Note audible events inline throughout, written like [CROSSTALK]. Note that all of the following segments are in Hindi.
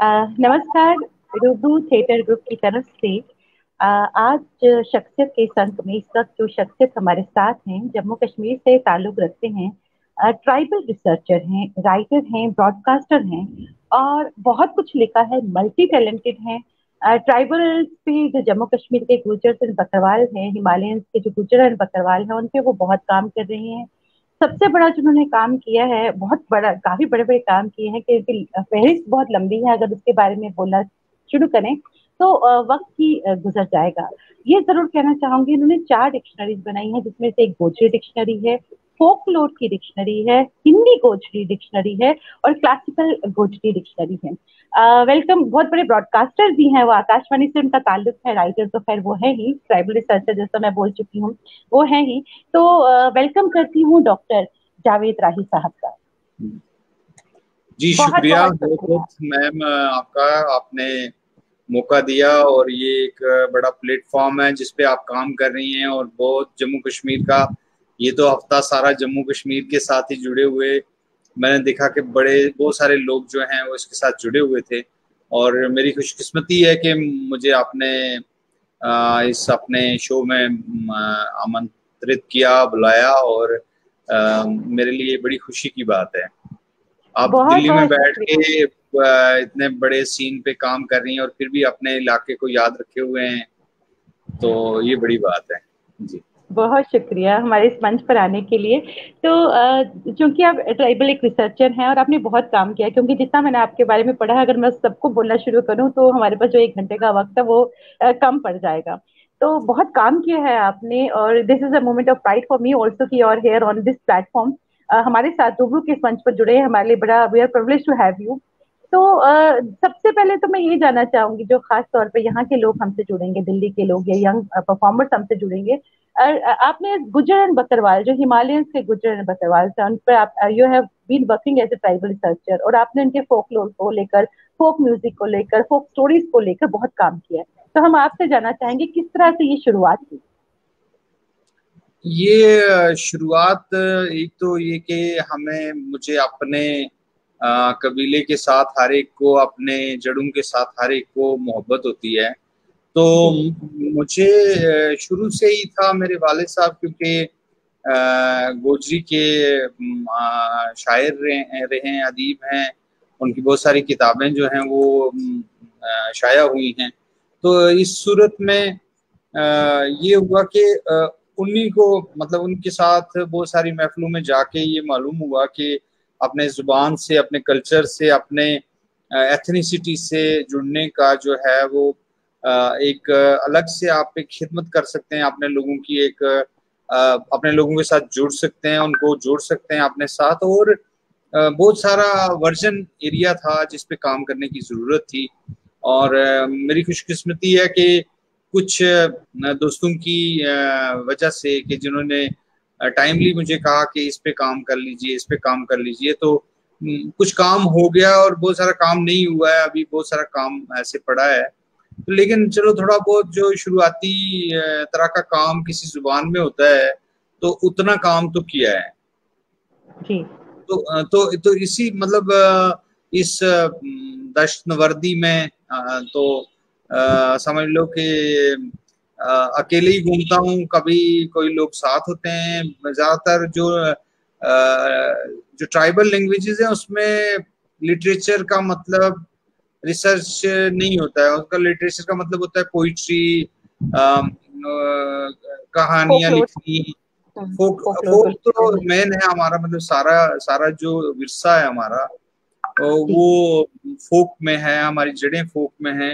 नमस्कार रूबरू थिएटर ग्रुप की तरफ़ से। आज शख्सियत के संत में, इस वक्त जो शख्सियत हमारे साथ हैं, जम्मू कश्मीर से ताल्लुक रखते हैं ट्राइबल रिसर्चर हैं, राइटर हैं, ब्रॉडकास्टर हैं और बहुत कुछ लिखा है मल्टी टैलेंटेड हैं ट्राइबल पे जो जम्मू कश्मीर के गुजर एंड बकरवाल हैं हिमालयंस के जो गुजर एंड बकरवाल हैं उन पे वो बहुत काम कर रहे हैं। सबसे बड़ा जिन्होंने काम किया है, बहुत बड़ा, काफ़ी बड़े बड़े काम किए हैं क्योंकि फहरिस्त बहुत लंबी है, अगर उसके बारे में बोलना शुरू करें तो वक्त ही गुजर जाएगा। ये ज़रूर कहना चाहूँगी, इन्होंने चार डिक्शनरीज बनाई हैं, जिसमें से एक गोजरी डिक्शनरी है फोकलोर की डिक्शनरी है हिंदी गोजरी डिक्शनरी है और क्लासिकल गोजरी डिक्शनरी है। वेलकम बहुत बड़े ब्रॉडकास्टर भी हैं वो आकाशवाणी से उनका ताल्लुक है राइटर तो खैर वो है ही ट्राइबल रिसर्चर जैसा मैं बोल चुकी हूँ वो है ही। तो वेलकम करती हूँ डॉक्टर जावेद राही साहब का। जी शुक्रिया मैम आपका आपने मौका दिया और ये एक बड़ा प्लेटफॉर्म है जिसपे आप काम कर रही हैं और बहुत जम्मू कश्मीर का ये तो हफ़्ता सारा जम्मू कश्मीर के साथ ही जुड़े हुए मैंने देखा कि बड़े बहुत सारे लोग जो हैं वो इसके साथ जुड़े हुए थे। और मेरी खुशकिस्मती है कि मुझे आपने इस अपने शो में आमंत्रित किया बुलाया और मेरे लिए बड़ी खुशी की बात है। आप दिल्ली में बैठ के इतने बड़े सीन पे काम कर रही हैं और फिर भी अपने इलाके को याद रखे हुए हैं तो ये बड़ी बात है। जी। बहुत शुक्रिया हमारे इस मंच पर आने के लिए। तो चूँकि आप ट्राइबल एक रिसर्चर हैं और आपने बहुत काम किया क्योंकि जितना मैंने आपके बारे में पढ़ा, अगर मैं सबको बोलना शुरू करूँ तो हमारे पास जो एक घंटे का वक्त है, वो कम पड़ जाएगा। तो बहुत काम किया है आपने और this is a moment of pride for me also की और हेयर ऑन दिस प्लेटफॉर्म हमारे साथ रूबरू के मंच पर जुड़े हमारे लिए बड़ा we are privilege to have you तो uh, सबसे पहले तो मैं ये जानना चाहूँगी जो खास तौर पे यहाँ के लोग हमसे जुड़ेंगे दिल्ली के लोग या यंग परफॉर्मर्स हमसे जुड़ेंगे आपने गुजर एंड बकरवाल जो हिमालयंस के गुजर एंड बकरवाल थे उन पर आप you have been working as a tribal researcher और आपने उनके फोक लोर को लेकर फोक म्यूज़िक को लेकर फोक स्टोरीज को लेकर बहुत काम किया। तो हम आपसे जानना चाहेंगे किस तरह से ये शुरुआत की ये शुरुआत एक तो ये कि हमें मुझे अपने कबीले के साथ हर एक को अपने जड़ों के साथ हर एक को मोहब्बत होती है। तो मुझे शुरू से ही था मेरे वाले साहब क्योंकि गोजरी के शायर रहे, हैं अदीब हैं। उनकी बहुत सारी किताबें जो हैं वो शाया हुई हैं। तो इस सूरत में ये हुआ कि उन्हीं को मतलब उनके साथ बहुत सारी महफिलों में जाके ये मालूम हुआ कि अपने ज़ुबान से, अपने कल्चर से, अपने एथनिसिटी से जुड़ने का जो है वो एक अलग से आप एक खिदमत कर सकते हैं, अपने लोगों की एक अपने लोगों के साथ जुड़ सकते हैं, उनको जोड़ सकते हैं अपने साथ। और बहुत सारा वर्जन एरिया था जिस पे काम करने की ज़रूरत थी। और मेरी खुशकिस्मती है कि कुछ दोस्तों की वजह से कि जिन्होंने टाइमली मुझे कहा कि इस पे काम कर लीजिए इस पे काम कर लीजिए। तो कुछ काम हो गया और बहुत सारा काम नहीं हुआ है। अभी बहुत सारा काम ऐसे पड़ा है। तो लेकिन चलो थोड़ा बहुत जो शुरुआती तरह का काम किसी ज़ुबान में होता है तो उतना काम तो किया है। जी। तो तो तो इसी मतलब इस दशनवर्दी में तो समझ लो कि अकेले ही घूमता हूँ कभी कोई लोग साथ होते हैं। ज़्यादातर जो आ, जो ट्राइबल लैंग्वेजेस हैं उसमें लिटरेचर का मतलब रिसर्च नहीं होता है। उसका लिटरेचर का मतलब होता है पोइट्री कहानियाँ लिखनी। फोक फोक तो मेन है हमारा मतलब सारा सारा जो विरसा है हमारा वो फोक में है हमारी जड़ें फोक में है।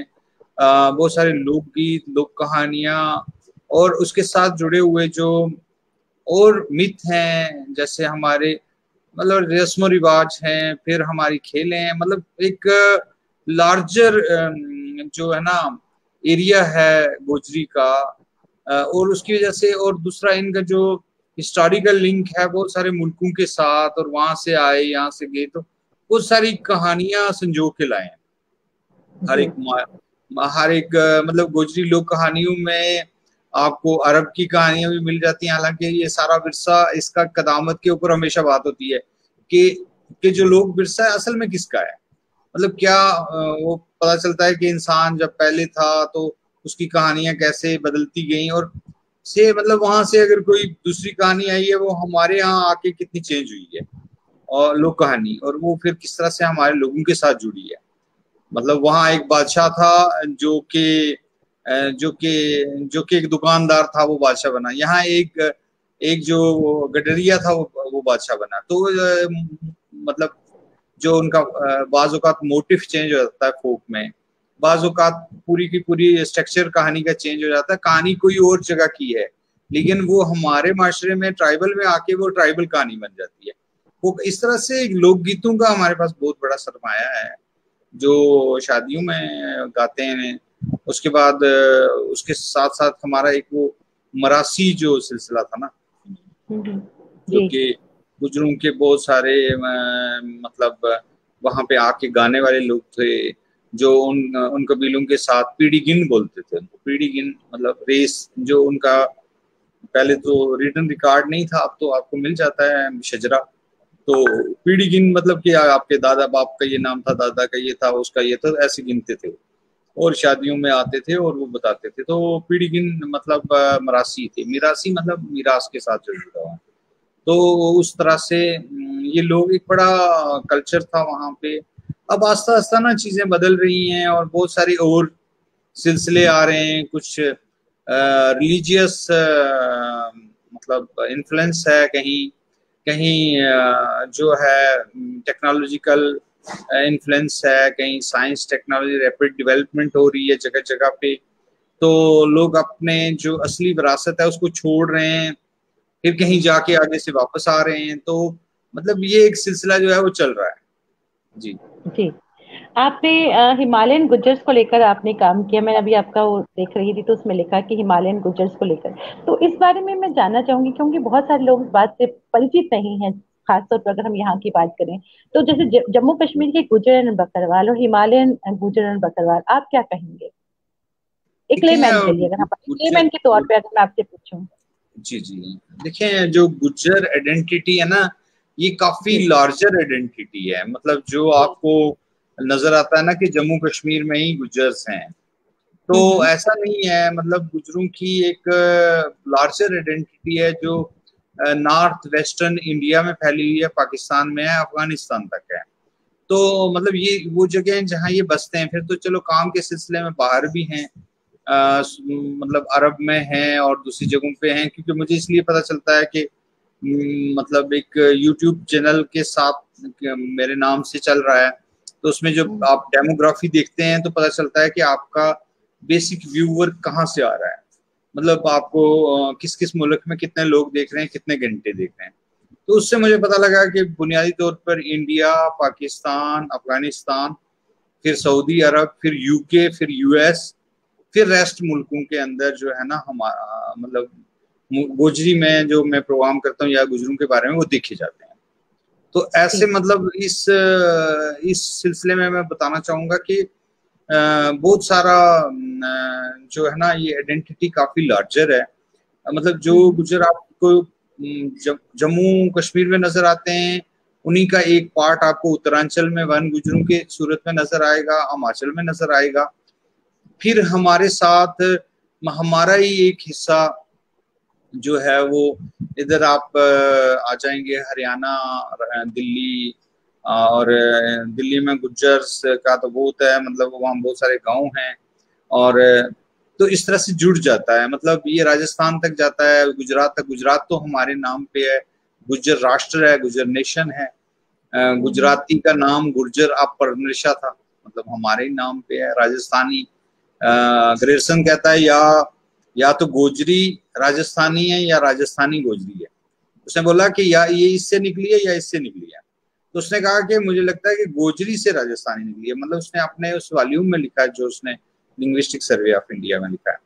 बहुत सारे लोकगीत लोक कहानियाँ और उसके साथ जुड़े हुए जो और मिथ हैं जैसे हमारे मतलब रस्म रिवाज हैं फिर हमारी खेलें हैं मतलब एक लार्जर जो है ना एरिया है गोजरी का। और उसकी वजह से और दूसरा इनका जो हिस्टोरिकल लिंक है बहुत सारे मुल्कों के साथ और वहाँ से आए यहाँ से गए तो बहुत सारी कहानियाँ संजो के लाए हर एक हर एक मतलब गोजरी लोक कहानियों में आपको अरब की कहानियाँ भी मिल जाती हैं। हालाँकि ये सारा विरसा इसका कदामत के ऊपर हमेशा बात होती है कि कि जो लोग विरसा है, असल में किसका है? मतलब क्या वो पता चलता है कि इंसान जब पहले था तो उसकी कहानियाँ कैसे बदलती गई और से मतलब वहाँ से अगर कोई दूसरी कहानी आई है, वो हमारे यहाँ आके कितनी चेंज हुई है और लोक कहानी और वो फिर किस तरह से हमारे लोगों के साथ जुड़ी है। मतलब वहाँ एक बादशाह था जो कि जो कि जो कि एक दुकानदार था, वो बादशाह बना। यहाँ एक एक जो गडरिया था, वो वो बादशाह बना। तो मतलब जो उनका बाजुकात मोटिव चेंज हो जाता है फोक में बाजुकात पूरी की पूरी स्ट्रक्चर, कहानी का चेंज हो जाता है। कहानी कोई और जगह की है, लेकिन वो हमारे माशरे में, ट्राइबल में आके वो ट्राइबल कहानी बन जाती है। वो इस तरह से लोकगीतों का हमारे पास बहुत बड़ा सरमाया है। जो शादियों में गाते हैं उसके बाद उसके साथ साथ हमारा एक वो मरासी जो सिलसिला था ना हम्म, जो। कि गुजरों के बहुत सारे मतलब वहाँ पे आके गाने वाले लोग थे जो उन उन कबीलों के साथ पीढ़ी गिन बोलते थे। पीढ़ी गिन मतलब रेस जो उनका पहले तो रिटर्न रिकॉर्ड नहीं था अब तो आपको मिल जाता है शजरा। तो पीढ़ी गिन मतलब कि आपके दादा बाप का ये नाम था, दादा का ये था, उसका ये था, ऐसे गिनते थे। और शादियों में आते थे और वो बताते थे। तो पीढ़ी गिन मतलब मरासी थे। मिरासी मतलब मिरास के साथ जो जुड़ा हुआ तो उस तरह से ये लोग एक बड़ा कल्चर था वहाँ पे। अब आस्ता आस्ता ना चीज़ें बदल रही हैं और बहुत सारे और सिलसिले आ रहे हैं। कुछ रिलीजियस मतलब इन्फ्लुएंस है कहीं। कहीं जो है टेक्नोलॉजिकल इन्फ्लुएंस है, कहीं साइंस टेक्नोलॉजी रैपिड डेवलपमेंट हो रही है जगह जगह पे तो लोग अपने जो असली विरासत है उसको छोड़ रहे हैं, फिर कहीं जाके आगे से वापस आ रहे हैं तो मतलब ये एक सिलसिला जो है वो चल रहा है। जी। जी। आपने हिमालयन गुजर्स को लेकर आपने काम किया मैंने अभी आपका वो देख रही थी तो उसमें लिखा कि हिमालयन गुजर्स को लेकर। तो इस बारे में मैं जानना चाहूँगी क्योंकि बहुत सारे लोग इस बात से परिचित नहीं है खासतौर पर अगर हम यहाँ की बात करें। तो जैसे जम्मू कश्मीर के गुजर एंड बकरवाल और हिमालयन गुजर एंड बकरवाल आप क्या कहेंगे? एक लेमैन के लिए अगर हम लेमैन के तौर पे अगर मैं आपसे पूछूँ। जी जी। देखिए जो गुजर आइडेंटिटी है ना ये काफ़ी लार्जर आइडेंटिटी है। मतलब जो आपको नज़र आता है ना कि जम्मू कश्मीर में ही गुजर्स हैं। तो हम्म। ऐसा नहीं है मतलब गुजरों की एक लार्जर आइडेंटिटी है जो नॉर्थ वेस्टर्न इंडिया में फैली हुई है पाकिस्तान में है अफ़गानिस्तान तक है। तो मतलब ये वो जगह हैं जहाँ ये बसते हैं। फिर तो चलो काम के सिलसिले में बाहर भी हैं आ, मतलब अरब में हैं और दूसरी जगहों पे हैं क्योंकि मुझे इसलिए पता चलता है कि मतलब एक यूट्यूब चैनल के साथ मेरे नाम से चल रहा है। तो उसमें जब हम्म। आप डेमोग्राफी देखते हैं तो पता चलता है कि आपका बेसिक व्यूअर कहाँ से आ रहा है। मतलब आपको किस किस मुल्क में कितने लोग देख रहे हैं कितने घंटे देख रहे हैं। तो उससे मुझे पता लगा कि बुनियादी तौर पर इंडिया पाकिस्तान अफ़गानिस्तान फिर सऊदी अरब फिर यूके फिर यूएस फिर रेस्ट मुल्कों के अंदर जो है ना हमारा मतलब गोजरी में जो मैं प्रोग्राम करता हूँ या गुजरों के बारे में वो देखे जाते हैं। तो ऐसे मतलब इस इस सिलसिले में मैं बताना चाहूँगा कि बहुत सारा जो है ना ये आइडेंटिटी काफ़ी लार्जर है। मतलब जो हम्म। गुजर आपको जम्मू कश्मीर में नज़र आते हैं उन्हीं का एक पार्ट आपको उत्तरांचल में वन गुजरों के सूरत में नज़र आएगा हिमाचल में नज़र आएगा। फिर हमारे साथ हमारा ही एक हिस्सा जो है वो इधर आप आ जाएँगे हरियाणा, दिल्ली और दिल्ली में गुज्जर्स का तो बहुत है मतलब वहाँ बहुत सारे गाँव हैं और तो इस तरह से जुड़ जाता है। मतलब ये राजस्थान तक जाता है, गुजरात तक, गुजरात तो हमारे नाम पे है। गुज्जर राष्ट्र है, गुज्जर नेशन है। गुजराती का नाम गुर्जर आप परनशा था मतलब हमारे नाम पे है, राजस्थानी ग्रेसन कहता है या या तो गोजरी राजस्थानी है या राजस्थानी गोजरी है। उसने बोला कि या ये इससे निकली है या इससे निकली है। तो उसने कहा कि मुझे लगता है कि गोजरी से राजस्थानी निकली है। मतलब उसने अपने उस वॉल्यूम में लिखा है जो उसने लिंग्विस्टिक सर्वे ऑफ़ इंडिया में लिखा है।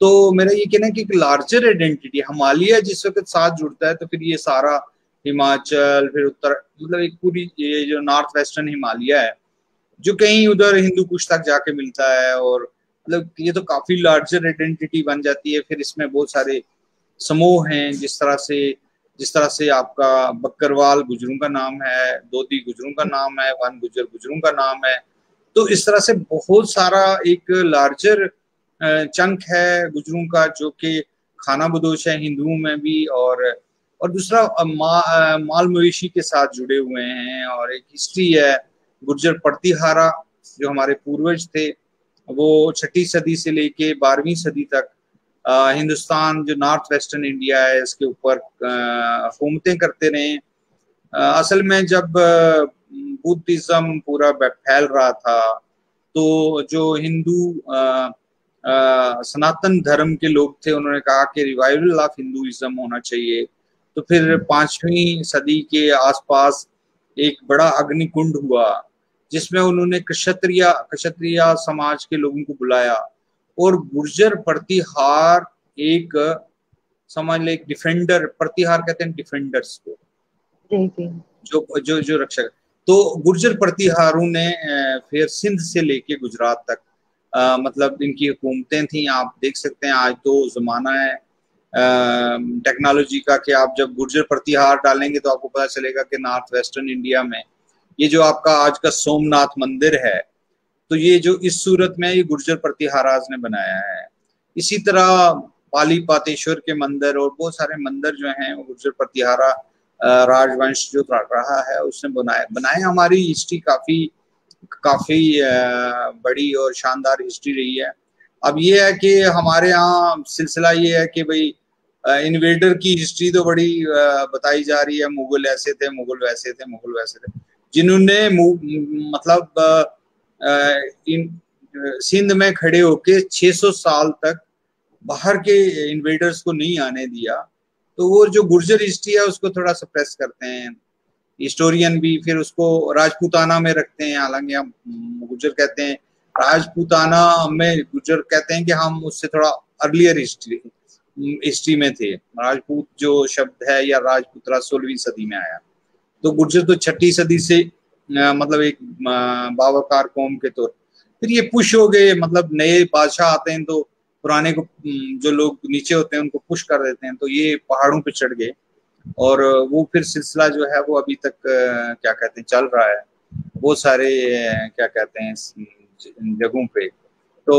तो मेरा ये कहना है कि एक लार्जर आइडेंटिटी हिमालय जिस वक्त साथ जुड़ता है तो फिर ये सारा हिमाचल, फिर उत्तर मतलब एक पूरी ये जो नॉर्थ वेस्टर्न हिमालय है, जो कहीं उधर हिंदू कुश तक जाके मिलता है और मतलब ये तो काफ़ी लार्जर आइडेंटिटी बन जाती है फिर इसमें बहुत सारे समूह हैं जिस तरह से जिस तरह से आपका बकरवाल गुजरों का नाम है दोदी गुजरों का नाम है वन गुजर गुजरों का नाम है तो इस तरह से बहुत सारा एक लार्जर चंक है गुजरों का जो कि खाना बदोश है हिंदुओं में भी और और दूसरा मा, माल मवेशी के साथ जुड़े हुए हैं और एक हिस्ट्री है गुर्जर प्रतिहारा जो हमारे पूर्वज थे वो छठी सदी से लेके बारहवीं सदी तक आ, हिंदुस्तान जो नॉर्थ वेस्टर्न इंडिया है इसके ऊपर हुकूमतें करते रहे। असल में जब बुद्धिज्म पूरा फैल रहा था तो जो हिंदू सनातन धर्म के लोग थे उन्होंने कहा कि रिवाइवल ऑफ़ हिंदुइज्म होना चाहिए। तो फिर पांचवी सदी के आसपास एक बड़ा अग्निकुंड हुआ। जिसमें उन्होंने क्षत्रिय क्षत्रिय समाज के लोगों को बुलाया और गुर्जर प्रतिहार एक समझ ले एक डिफेंडर प्रतिहार कहते हैं डिफेंडर्स को। जी जी। जो रक्षक। तो गुर्जर प्रतिहारों ने फिर सिंध से लेके गुजरात तक आ, मतलब इनकी हुकूमतें थी। आप देख सकते हैं आज तो जमाना है टेक्नोलॉजी का कि आप जब गुर्जर प्रतिहार डालेंगे तो आपको पता चलेगा कि नॉर्थ वेस्टर्न इंडिया में ये जो आपका आज का सोमनाथ मंदिर है तो ये जो इस सूरत में ये गुर्जर प्रतिहाराज ने बनाया है। इसी तरह पाली पातेश्वर के मंदिर और बहुत सारे मंदिर जो हैं गुर्जर प्रतिहारा राजवंश जो रहा है, उसने बनाया बनाए। हमारी हिस्ट्री काफ़ी काफ़ी बड़ी और शानदार हिस्ट्री रही है। अब ये है कि हमारे यहाँ सिलसिला ये है कि भाई इन्वेडर की हिस्ट्री तो बड़ी बताई जा रही है। मुगल ऐसे थे, मुगल वैसे थे, मुगल वैसे थे। जिन्होंने मतलब इन, सिंध में खड़े होके 600 साल तक बाहर के इन्वेडर्स को नहीं आने दिया तो वो जो गुर्जर हिस्ट्री है, उसको थोड़ा सप्रेस करते हैं। हिस्टोरियन भी फिर उसको राजपूताना में रखते हैं, हालाँकि हम गुर्जर कहते हैं। राजपूताना में गुर्जर कहते हैं कि हम उससे थोड़ा अर्लियर हिस्ट्री हिस्ट्री में थे। राजपूत जो शब्द है या राजपुत्रा सोलहवीं सदी में आया। तो गुर्जर तो छठी सदी से आ, मतलब एक बावकार कौम के तौर फिर ये पुश हो गए मतलब नए बादशाह आते हैं तो पुराने को जो लोग नीचे होते हैं उनको पुश कर देते हैं तो ये पहाड़ों पे चढ़ गए। और वो फिर सिलसिला जो है वो अभी तक क्या कहते हैं चल रहा है। बहुत सारे क्या कहते हैं जगहों पे। तो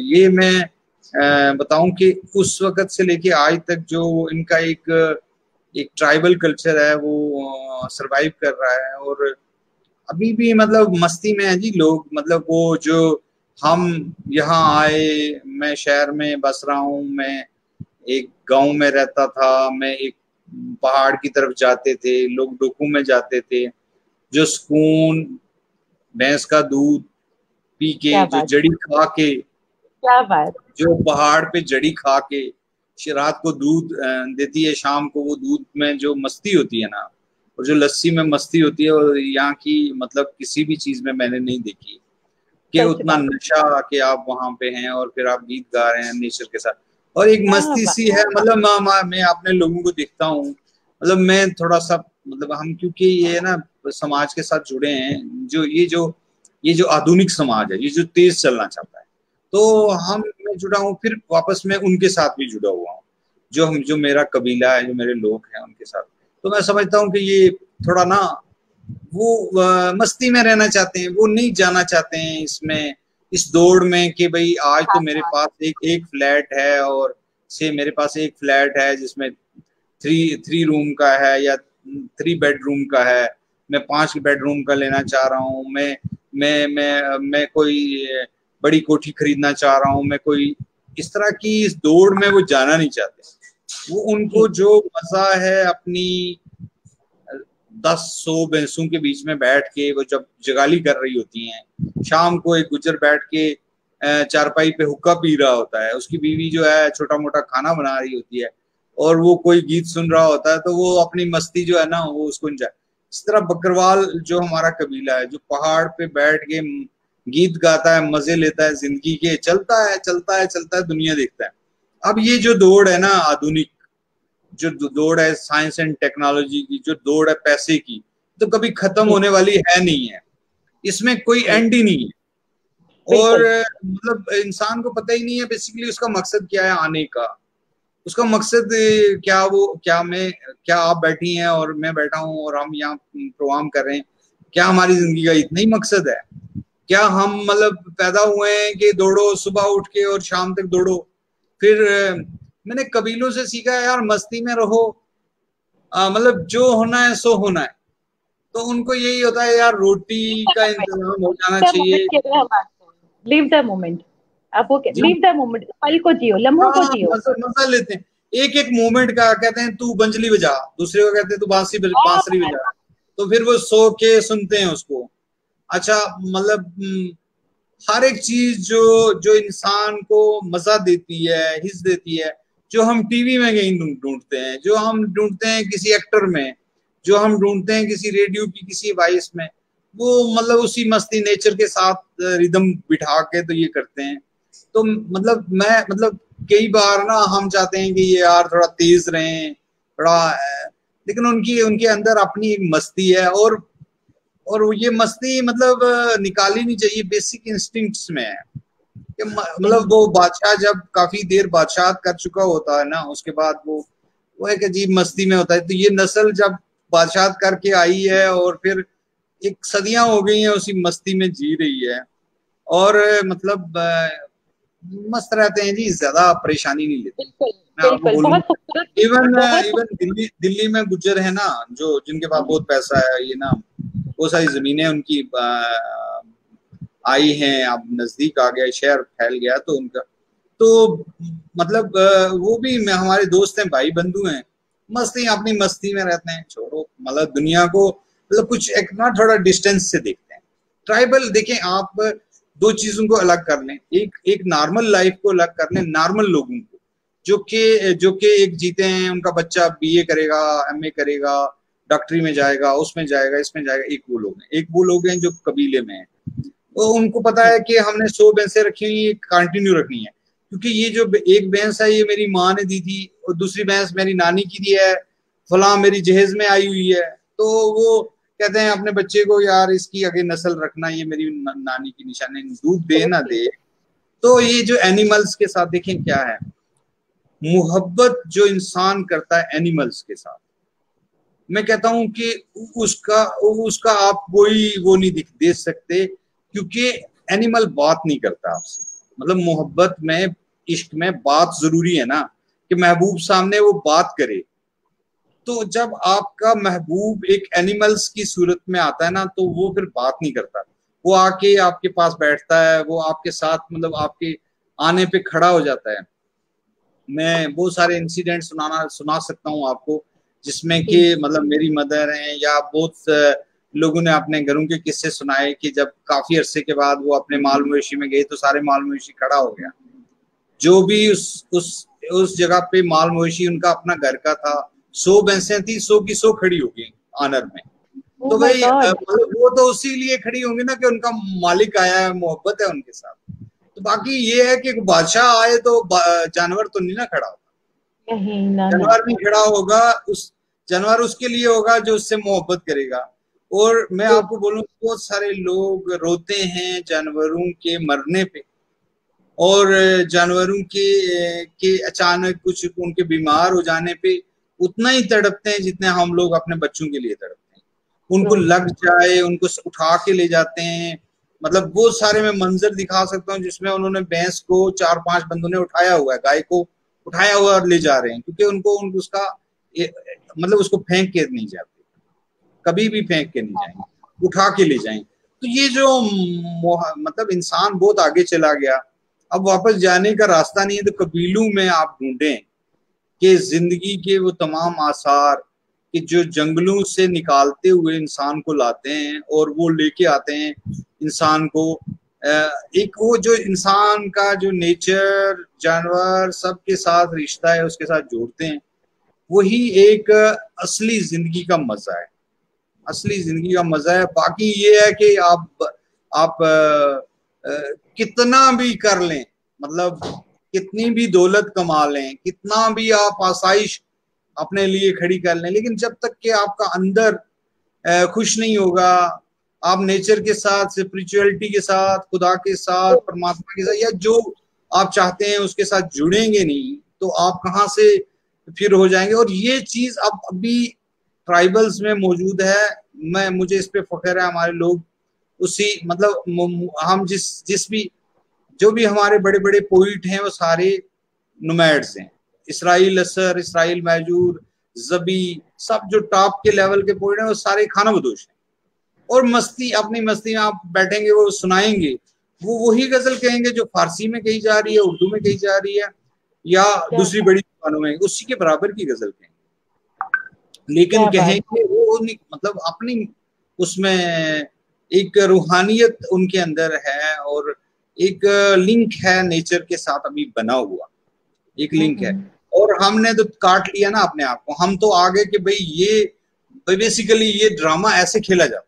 ये मैं बताऊँ कि उस वक्त से लेके आज तक जो इनका एक एक ट्राइबल कल्चर है वो सरवाइव कर रहा है और अभी भी मतलब मस्ती में है जी लोग। मतलब वो जो हम यहाँ आए मैं शहर में बस रहा हूँ मैं एक गाँव में रहता था मैं एक पहाड़ की तरफ़ जाते थे लोग डोकू में जाते थे जो सुकून भैंस का दूध पी के जो जड़ी खा के क्या बात। जो पहाड़ पे जड़ी खा के रात को दूध देती है शाम को वो दूध में जो मस्ती होती है ना और जो लस्सी में मस्ती होती है और यहाँ की मतलब किसी भी चीज़ में मैंने नहीं देखी। कि उतना नशा कि आप वहाँ पे हैं और फिर आप गीत गा रहे हैं नेचर के साथ। और एक मस्ती सी है। मतलब मैं मैं अपने लोगों को देखता हूँ मतलब मैं थोड़ा सा मतलब हम क्योंकि ये ना समाज के साथ जुड़े हैं जो ये जो ये जो आधुनिक समाज है ये जो तेज चलना चाहता है तो हम मैं जुड़ा हूँ फिर वापस में उनके साथ भी जुड़ा हुआ हूँ जो हम जो मेरा कबीला है जो मेरे लोग हैं उनके साथ तो मैं समझता हूँ कि ये थोड़ा ना वो आ, मस्ती में रहना चाहते हैं वो नहीं जाना चाहते हैं इसमें इस दौड़ में कि भाई आज तो मेरे अच्छा। पास एक एक फ्लैट है और से मेरे पास एक फ्लैट है जिसमें थ्री थ्री रूम का है या थ्री बेडरूम का है मैं पाँच बेडरूम का लेना चाह रहा हूँ मैं मैं मैं मैं कोई बड़ी कोठी खरीदना चाह रहा हूँ मैं कोई इस तरह की इस दौड़ में वो जाना नहीं चाहते। वो उनको जो। मज़ा है अपनी दस सौ भैंसों के बीच में बैठ के वो जब जगाली कर रही होती हैं शाम को एक गुजर बैठ के चारपाई पे हुक्का पी रहा होता है उसकी बीवी जो है छोटा मोटा खाना बना रही होती है और वो कोई गीत सुन रहा होता है तो वो अपनी मस्ती जो है ना वो उसको इस तरह बकरवाल जो हमारा कबीला है जो पहाड़ पे बैठ के गीत गाता है मज़े लेता है ज़िंदगी के चलता है चलता है चलता है दुनिया देखता है। अब ये जो दौड़ है ना आधुनिक जो दौड़ है साइंस एंड टेक्नोलॉजी की जो दौड़ है पैसे की तो कभी खत्म होने वाली है नहीं है। इसमें कोई एंड ही नहीं है। और मतलब इंसान को पता ही नहीं है बेसिकली उसका मकसद क्या है आने का। उसका मकसद क्या वो क्या मैं क्या आप बैठी हैं और मैं बैठा हूँ और हम यहाँ प्रोग्राम कर रहे हैं। क्या हमारी ज़िंदगी का इतना ही मकसद है? क्या हम मतलब पैदा हुए हैं कि दौड़ो सुबह उठ के और शाम तक दौड़ो? फिर मैंने कबीलों से सीखा है यार मस्ती में रहो। मतलब जो होना है सो होना है। तो उनको यही होता है यार रोटी का इंतज़ाम हो जाना चाहिए। लिव द मोमेंट आप वो लिव द मोमेंट पल को जियो लम्हों को हाँ, जियो। मज़ा लेते हैं। एक एक मोमेंट का कहते हैं तू बंजली बजा। दूसरे को कहते हैं तू बांसुरी हाँ, बांसुरी बजा। तो फिर वो सो के सुनते हैं उसको। अच्छा मतलब हम्म, हर एक चीज़ जो जो इंसान को मज़ा देती है हिस्स देती है जो हम टीवी में कहीं ढूंढते हैं जो हम ढूंढते हैं किसी एक्टर में जो हम ढूंढते हैं किसी रेडियो की किसी वॉइस में वो मतलब उसी मस्ती नेचर के साथ रिदम बिठा के तो ये करते हैं। तो मतलब मैं मतलब कई बार ना हम चाहते हैं कि ये यार थोड़ा तेज रहें थोड़ा लेकिन उनकी उनके अंदर अपनी एक मस्ती है और और ये मस्ती मतलब निकाली नहीं चाहिए बेसिक इंस्टिंक्ट्स में। है मतलब वो बादशाह जब काफ़ी देर बादशाह कर चुका होता है ना उसके बाद वो वो एक अजीब मस्ती में होता है। तो ये नस्ल जब बादशाह करके आई है और फिर एक सदियाँ हो गई हैं उसी मस्ती में जी रही है। और मतलब मस्त रहते हैं जी ज़्यादा परेशानी नहीं लेते। इवन इवन दिल्ली दिल्ली में गुजर है ना जो जिनके पास बहुत पैसा है ये ना बहुत सारी जमीनें उनकी आई हैं, अब नज़दीक आ गया, शहर फैल गया तो उनका। तो मतलब वो भी हमारे दोस्त हैं भाई बंधु हैं, मस्ती अपनी मस्ती में रहते हैं, छोड़ो मतलब दुनिया को मतलब कुछ एक ना थोड़ा डिस्टेंस से देखते हैं। ट्राइबल देखें, आप दो चीज़ों को अलग कर लें, एक एक नॉर्मल लाइफ को अलग कर लें नॉर्मल लोगों को, जो कि जो कि एक जीते हैं, उनका बच्चा बीए करेगा एमए करेगा डॉक्टरी में जाएगा, उसमें जाएगा, इसमें जाएगा, एक वो लोग हैं। एक वो लोग हैं जो कबीले में है। तो उनको पता है कि हमने सौ भैंसें रखी हुई ये कंटिन्यू रखनी है। क्योंकि ये जो एक भैंस है, ये मेरी माँ ने दी थी, और दूसरी भैंस मेरी नानी की दी है, फला मेरी जहेज में आई हुई है। तो वो कहते हैं अपने बच्चे को, यार, इसकी आगे नस्ल रखना, ये मेरी नानी की निशानी, दूध दे ना दे। तो ये जो एनिमल्स के साथ, देखें क्या है? मोहब्बत जो इंसान करता है एनिमल्स के साथ। मैं कहता हूँ कि उसका उसका आप कोई वो नहीं दिख दे सकते, क्योंकि एनिमल बात नहीं करता आपसे। मतलब मोहब्बत में, इश्क में बात ज़रूरी है ना, कि महबूब सामने वो बात करे। तो जब आपका महबूब एक एनिमल्स की सूरत में आता है ना तो वो फिर बात नहीं करता। वो आके आपके पास बैठता है, वो आपके साथ मतलब आपके आने पे खड़ा हो जाता है। मैं बहुत सारे इंसिडेंट सुनाना, सुना सकता हूँ आपको। जिसमें कि मतलब मेरी मदर हैं या बहुत लोगों ने अपने घरों के किस्से सुनाए कि जब काफ़ी अरसे के बाद वो अपने माल मवेशी में गए तो सारे माल मवेशी खड़ा हो गया। जो भी उस उस उस जगह पे माल मवेशी उनका अपना घर का था सौ भैंसें थी सौ की सौ खड़ी हो गई आनर में। Oh तो भाई मतलब वो तो उसी लिए खड़ी होंगी ना कि उनका मालिक आया है मोहब्बत है उनके साथ। तो बाकी ये है कि बादशाह आए तो जानवर तो नहीं ना खड़ा होगा जानवर भी खड़ा होगा उस जानवर उसके लिए होगा जो उससे मोहब्बत करेगा। और मैं आपको बोलूँ बहुत सारे लोग रोते हैं जानवरों के मरने पे। और जानवरों के के अचानक कुछ उनके बीमार हो जाने पे उतना ही तड़पते हैं जितने हम लोग अपने बच्चों के लिए तड़पते हैं। उनको तो लग जाए उनको उठा के ले जाते हैं। मतलब बहुत सारे मैं मंजर दिखा सकता हूँ जिसमें उन्होंने भैंस को चार पाँच बंदों ने उठाया हुआ है गाय को। उठाया हुआ और ले जा रहे हैं क्योंकि उनको उन उसका ए, मतलब उसको फेंक के नहीं जाते। कभी भी फेंक के नहीं जाएँगे उठा के ले जाएँगे। तो ये जो मतलब इंसान बहुत आगे चला गया अब वापस जाने का रास्ता नहीं है तो कबीलों में आप ढूंढें कि ज़िंदगी के वो तमाम आसार कि जो जंगलों से निकालते हुए इंसान को लाते हैं और वो लेके आते हैं इंसान को एक वो जो इंसान का जो नेचर जानवर सबके साथ रिश्ता है उसके साथ जोड़ते हैं वही एक असली ज़िंदगी का मज़ा है। असली ज़िंदगी का मज़ा है। बाकी ये है कि आप आप आ, आ, कितना भी कर लें मतलब कितनी भी दौलत कमा लें कितना भी आप आसाइश अपने लिए खड़ी कर लें लेकिन जब तक कि आपका अंदर खुश नहीं होगा आप नेचर के साथ स्पिरिचुअलिटी के साथ, खुदा के साथ, परमात्मा के साथ, या जो आप चाहते हैं उसके साथ जुड़ेंगे नहीं तो आप कहाँ से फिर हो जाएँगे? और ये चीज़ अब अभी ट्राइबल्स में मौजूद है। मैं, मुझे इस पे फख्र है, हमारे लोग उसी मतलब हम जिस जिस भी, जो भी हमारे बड़े बड़े पोइट हैं, वो सारे नुमैड्स हैं। इसराइल असर, इसराइल मैजूर, जबी, सब जो टॉप के लेवल के पोइट हैं, वो सारे खाना बदोश हैं। और मस्ती अपनी मस्ती में आप बैठेंगे वो सुनाएँगे। वो वही गज़ल कहेंगे जो फारसी में कही जा रही है उर्दू में कही जा रही है या दूसरी बड़ी दुकानों में। उसी के बराबर की गज़ल कहेंगे। लेकिन कहेंगे वो मतलब अपनी उसमें एक रूहानियत उनके अंदर है और एक लिंक है नेचर के साथ अभी बना हुआ। एक लिंक है। हम्म। और हमने तो काट लिया ना अपने आप को। हम तो आगे कि भाई ये बेसिकली ये ड्रामा ऐसे खेला जाता।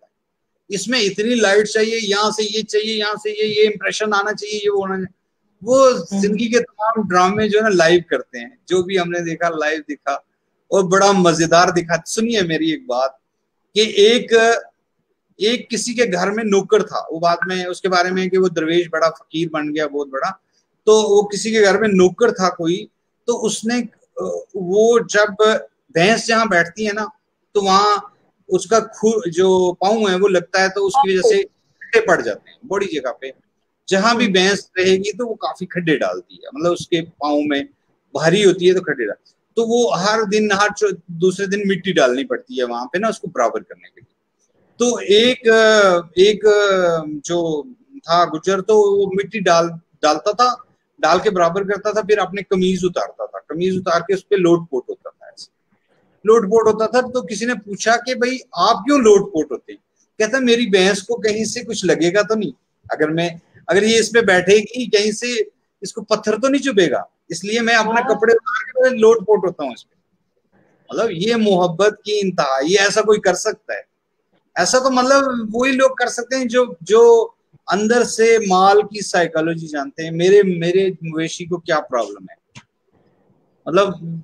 इसमें इतनी लाइट चाहिए यहाँ से ये चाहिए यहाँ से ये ये इंप्रेशन आना चाहिए ये वो होना चाहिए। वो हम्म। ज़िंदगी के तमाम ड्रामे जो है ना लाइव करते हैं। जो भी हमने देखा लाइव दिखा और बड़ा मज़ेदार दिखा। सुनिए मेरी एक बात कि एक एक किसी के घर में नौकर था। वो बाद में उसके बारे में कि वो दरवेश बड़ा फकीर बन गया बहुत बड़ा। तो वो किसी के घर में नौकर था कोई तो उसने वो जब भैंस जहाँ बैठती है ना तो वहाँ उसका खुर जो पाँव है वो लगता है तो उसकी वजह से खड्डे पड़ जाते हैं बड़ी जगह पे। जहाँ भी भैंस रहेगी तो वो काफ़ी खड्डे डालती है। मतलब उसके पाँव में भारी होती है तो खड्डे डाल तो वो हर दिन हर दूसरे दिन मिट्टी डालनी पड़ती है वहाँ पे ना उसको बराबर करने के लिए। तो एक एक जो था गुजर तो वो मिट्टी डाल डालता था डाल के बराबर करता था फिर अपने कमीज उतारता था। कमीज उतार के उस पर लोट पोट होता था। ऐसे लोट पोट होता था तो किसी ने पूछा कि भाई आप क्यों लोट पोट होते? हैं कहता मेरी भैंस को कहीं से कुछ लगेगा तो नहीं। अगर मैं अगर ये इस पे बैठेगी कहीं से इसको पत्थर तो नहीं चुभेगा? इसलिए मैं अपना हाँ। कपड़े उतार के लोट पोट होता हूँ इस पे मतलब ये मोहब्बत की इंतहा ये ऐसा कोई कर सकता है? ऐसा तो मतलब वही लोग कर सकते हैं जो जो अंदर से माल की साइकोलॉजी जानते हैं। मेरे मेरे मवेशी को क्या प्रॉब्लम है? मतलब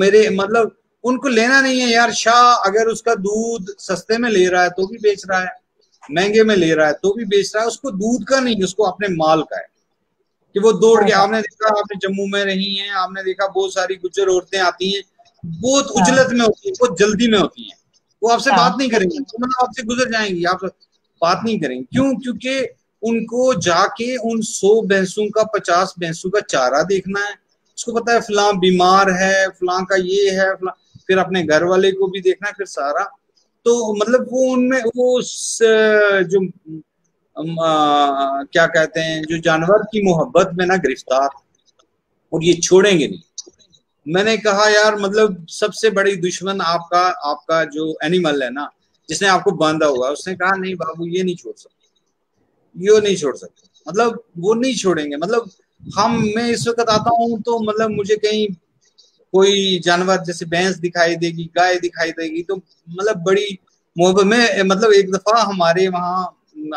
मेरे मतलब उनको लेना नहीं है यार शाह अगर उसका दूध सस्ते में ले रहा है तो भी बेच रहा है महँगे में ले रहा है तो भी बेच रहा है उसको दूध का नहीं उसको अपने माल का है कि वो दौड़ के हाँ। आपने देखा आपने जम्मू में रही हैं आपने देखा बहुत सारी गुजर औरतें आती हैं बहुत हाँ। उजलत में होती है बहुत जल्दी में होती हैं वो आपसे हाँ। बात नहीं करेंगे तो आपसे गुजर जाएँगी आप बात नहीं करेंगे क्यों क्योंकि उनको जाके उन सौ भैंसों का पचास भैंसों का चारा देखना है उसको पता है फलां बीमार है फलां का ये है फलां फिर अपने घर वाले को भी देखना फिर सारा। तो मतलब वो उनमें वो जो आ, क्या कहते हैं जो जानवर की मोहब्बत में ना गिरफ़्तार और ये छोड़ेंगे नहीं। मैंने कहा यार मतलब सबसे बड़ी दुश्मन आपका आपका जो एनिमल है ना जिसने आपको बांधा हुआ उसने कहा नहीं बाबू ये नहीं छोड़ सकते। ये नहीं छोड़ सकते। मतलब वो नहीं छोड़ेंगे। मतलब हम मैं इस वक्त आता हूँ तो मतलब मुझे कहीं कोई जानवर जैसे भैंस दिखाई देगी गाय दिखाई देगी तो मतलब बड़ी मोहब्बत में मतलब एक दफ़ा हमारे वहाँ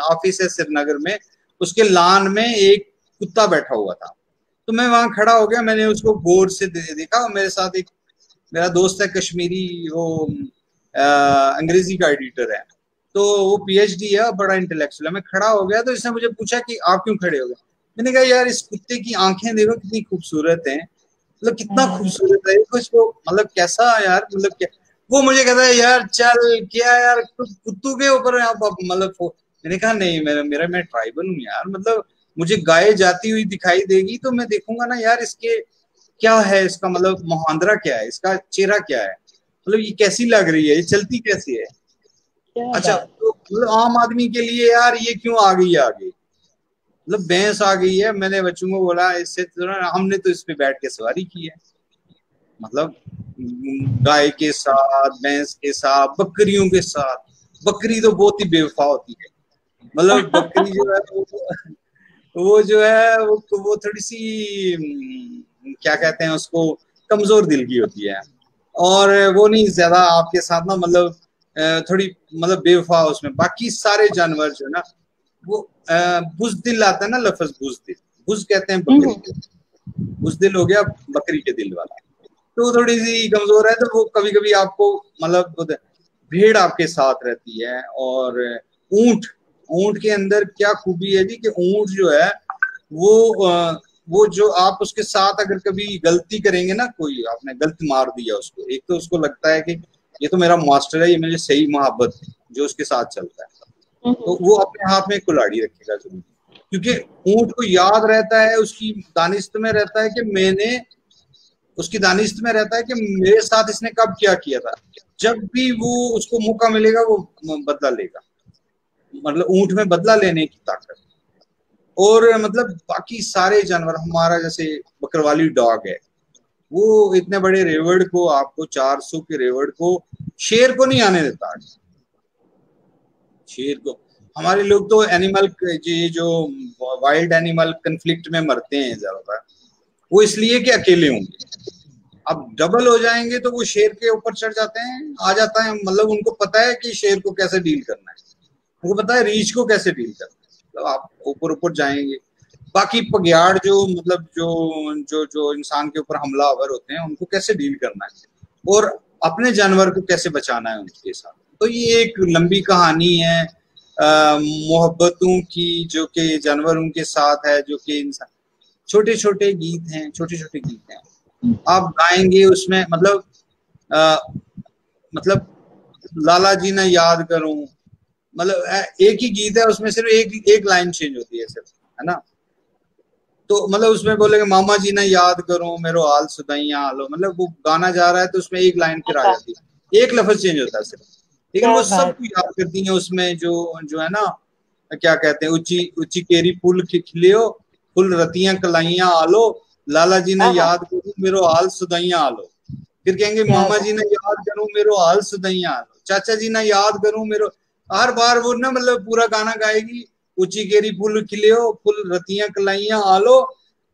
ऑफ़िस है श्रीनगर में उसके लान में एक कुत्ता बैठा हुआ था। तो मैं वहाँ खड़ा हो गया मैंने उसको गौर से देखा और मेरे साथ एक मेरा दोस्त है कश्मीरी वो आ, अंग्रेज़ी का एडिटर है। तो वो पीएचडी है बड़ा इंटेलेक्चुअल है। मैं खड़ा हो गया तो इसने मुझे पूछा कि आप क्यों खड़े हो गए? मैंने कहा यार इस कुत्ते की आँखें देखो कितनी खूबसूरत हैं। मतलब कितना हाँ। खूबसूरत है। कुछ वो मतलब कैसा यार मतलब क्या वो मुझे कहता है यार चल क्या यार कुत्तू के ऊपर आप मतलब मैंने कहा नहीं मेरा मेरा मैं ट्राइबल हूँ यार मतलब मुझे गाय जाती हुई दिखाई देगी तो मैं देखूँगा ना यार इसके क्या है इसका मतलब मुहांदरा क्या है इसका चेहरा क्या है? मतलब ये कैसी लग रही है ये चलती कैसी है? अच्छा तो मतलब आम आदमी के लिए यार ये क्यों आ गई आगे? मतलब भैंस आ गई है, मैंने बच्चों को बोला, इससे तो हमने तो इस पे बैठ के सवारी की है। मतलब गाय के साथ, भैंस के साथ, बकरियों के साथ, बकरी तो बहुत ही बेवफा होती है। मतलब बकरी जो है, वो वो जो है, वो वो थोड़ी सी क्या कहते हैं उसको, कमज़ोर दिल की होती है। और वो नहीं, ज़्यादा आपके साथ ना मतलब थोड़ी मतलब बेवफा उसमें। बाकी सारे जानवर जो है ना, वो बुजदिल आता है ना लफज बुजदिल बुज कहते हैं बकरी के हम्म। बुजदिल हो गया बकरी के दिल वाला तो थोड़ी सी कमज़ोर है तो वो कभी कभी आपको मतलब भेड़ आपके साथ रहती है और ऊँट ऊँट के अंदर क्या खूबी है जी कि ऊँट जो है वो वो जो आप उसके साथ अगर कभी गलती करेंगे ना कोई आपने गलत मार दिया उसको एक तो उसको लगता है कि ये तो मेरा मास्टर है ये मेरे सही मोहब्बत है जो उसके साथ चलता है। तो वो अपने हाथ में कुलाड़ी रखेगा ज़रूर। क्योंकि ऊँट को याद रहता है, उसकी दानिस्त में रहता है कि मैंने, उसकी दानिस्त में रहता है कि मेरे साथ इसने कब क्या किया था। जब भी वो उसको मौका मिलेगा, वो बदला लेगा। मतलब ऊँट में बदला लेने की ताकत। और मतलब बाकी सारे जानवर, हमारा जैसे बकरवाली डॉग है, वो इतने बड़े रेवर्ड को, आपको 400 के रेवर्ड को शेर को नहीं आने देता। शेर को। हमारे लोग तो एनिमल ये जो वाइल्ड एनिमल कंफ्लिक्ट में मरते हैं ज़्यादातर, वो इसलिए कि अकेले होंगे। अब डबल हो जाएँगे तो वो शेर के ऊपर चढ़ जाते हैं, आ जाता है मतलब उनको पता है कि शेर को कैसे डील करना है। उनको पता है रीच को कैसे डील करना है। मतलब आप ऊपर ऊपर जाएँगे। बाकी पगयाड़ जो मतलब जो जो जो इंसान के ऊपर हमलावर होते हैं, उनको कैसे डील करना है? और अपने जानवर को कैसे बचाना है उनके साथ? तो ये एक लंबी कहानी है मोहब्बतों की जो कि जानवर उनके साथ है जो कि इंसान। छोटे छोटे गीत हैं छोटे छोटे गीत हैं। आप गाएँगे उसमें मतलब आ, मतलब लाला जी ने याद करूँ मतलब एक ही गीत है उसमें सिर्फ़ एक एक लाइन चेंज होती है सिर्फ़ है ना? तो मतलब उसमें बोलेंगे मामा जी ने याद करो मेरो हाल सुदाइया हालो। मतलब वो गाना जा रहा है तो उसमें एक लाइन फिर आ अच्छा। जाती है। एक लफज चेंज होता है सिर्फ़। लेकिन वो सबको याद करती है उसमें जो जो है ना क्या कहते हैं ऊँची ऊँची केरी पुल खिलियो फुल रतियाँ कलाइया आलो लाला जी ने हाँ, हाँ। याद करो मेरो हाल सुदाइया आलो। फिर कहेंगे मामा जी ने याद करो मेरो हाल सुदाइया आलो। चाचा जी ने याद करो मेरो हर बार वो ना मतलब पूरा गाना गाएगी ऊँची केरी पुल खिलियो पुल रतियाँ कलाइया आलो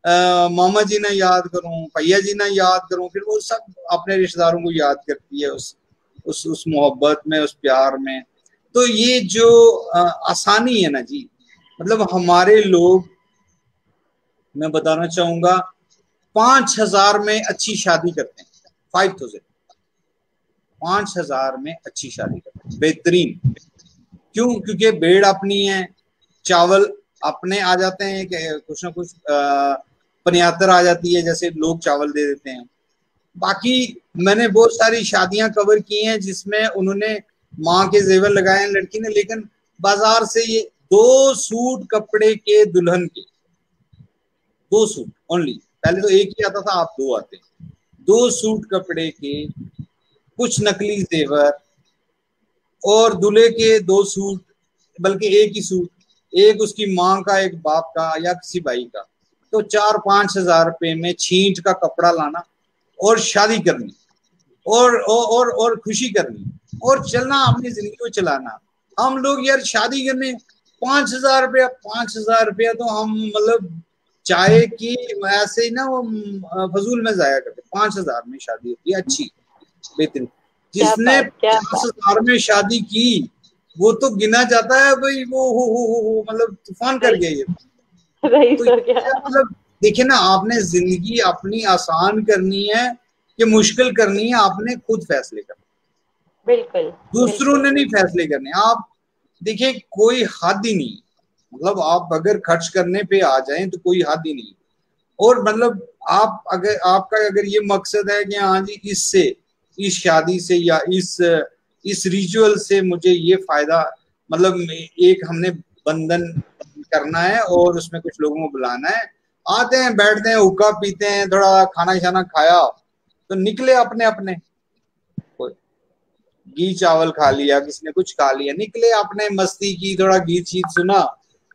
आ, मामा जी ने याद करूँ भैया जी ने याद करूँ फिर वो सब अपने रिश्तेदारों को याद करती है उस उस उस मोहब्बत में, उस प्यार में। तो ये जो आसानी है ना जी मतलब हमारे लोग, मैं बताना चाहूँगा, पाँच हज़ार में अच्छी शादी करते हैं। फाइव थाउज़ेंड पाँच हज़ार में अच्छी शादी करते हैं। बेहतरीन। क्यों? क्योंकि बेड़ अपनी है, चावल अपने आ जाते हैं, कि कुछ ना कुछ पनियातर आ जाती है, जैसे लोग चावल दे देते हैं। बाकी मैंने बहुत सारी शादियाँ कवर की हैं जिसमें उन्होंने माँ के जेवर लगाए हैं, लड़की ने, लेकिन बाज़ार से ये दो सूट कपड़े के दुल्हन के। दो सूट ओनली पहले तो एक ही आता था, आप दो आते दो सूट कपड़े के, कुछ नकली जेवर और दूल्हे के दो सूट, बल्कि एक ही सूट। एक उसकी माँ का, एक बाप का या किसी भाई का। तो चार पाँच हज़ार रुपए में छींट का कपड़ा लाना और शादी करनी और और और, खुशी करनी और चलना अपनी ज़िंदगी को चलाना। हम लोग यार शादी करने पाँच हज़ार रुपया पाँच हज़ार रुपया तो हम मतलब चाहे कि ऐसे ही ना वो फजूल में जाया करते। पाँच हज़ार में शादी होती है अच्छी बेहतरीन। जिसने पचास हज़ार में शादी की वो तो गिना जाता है भाई वो हो हो हो, हो मतलब तूफ़ान कर गया ये। [LAUGHS] तो मतलब देखिए ना आपने ज़िंदगी अपनी आसान करनी है कि मुश्किल करनी है आपने खुद फैसले करने। बिल्कुल दूसरों ने नहीं फैसले करने। आप देखिए कोई हद ही नहीं। मतलब आप अगर खर्च करने पे आ जाएँ तो कोई हद ही नहीं। और मतलब आप अगर आपका अगर ये मकसद है कि हाँ जी इससे इस शादी से या इस इस रिचुअल से मुझे ये फ़ायदा मतलब एक हमने बंधन करना है और उसमें कुछ लोगों को बुलाना है आते हैं बैठते हैं हुक्का पीते हैं थोड़ा खाना शाना खाया तो निकले अपने अपने घी चावल खा लिया किसी ने कुछ खा लिया निकले अपने मस्ती की थोड़ा गीत शीत सुना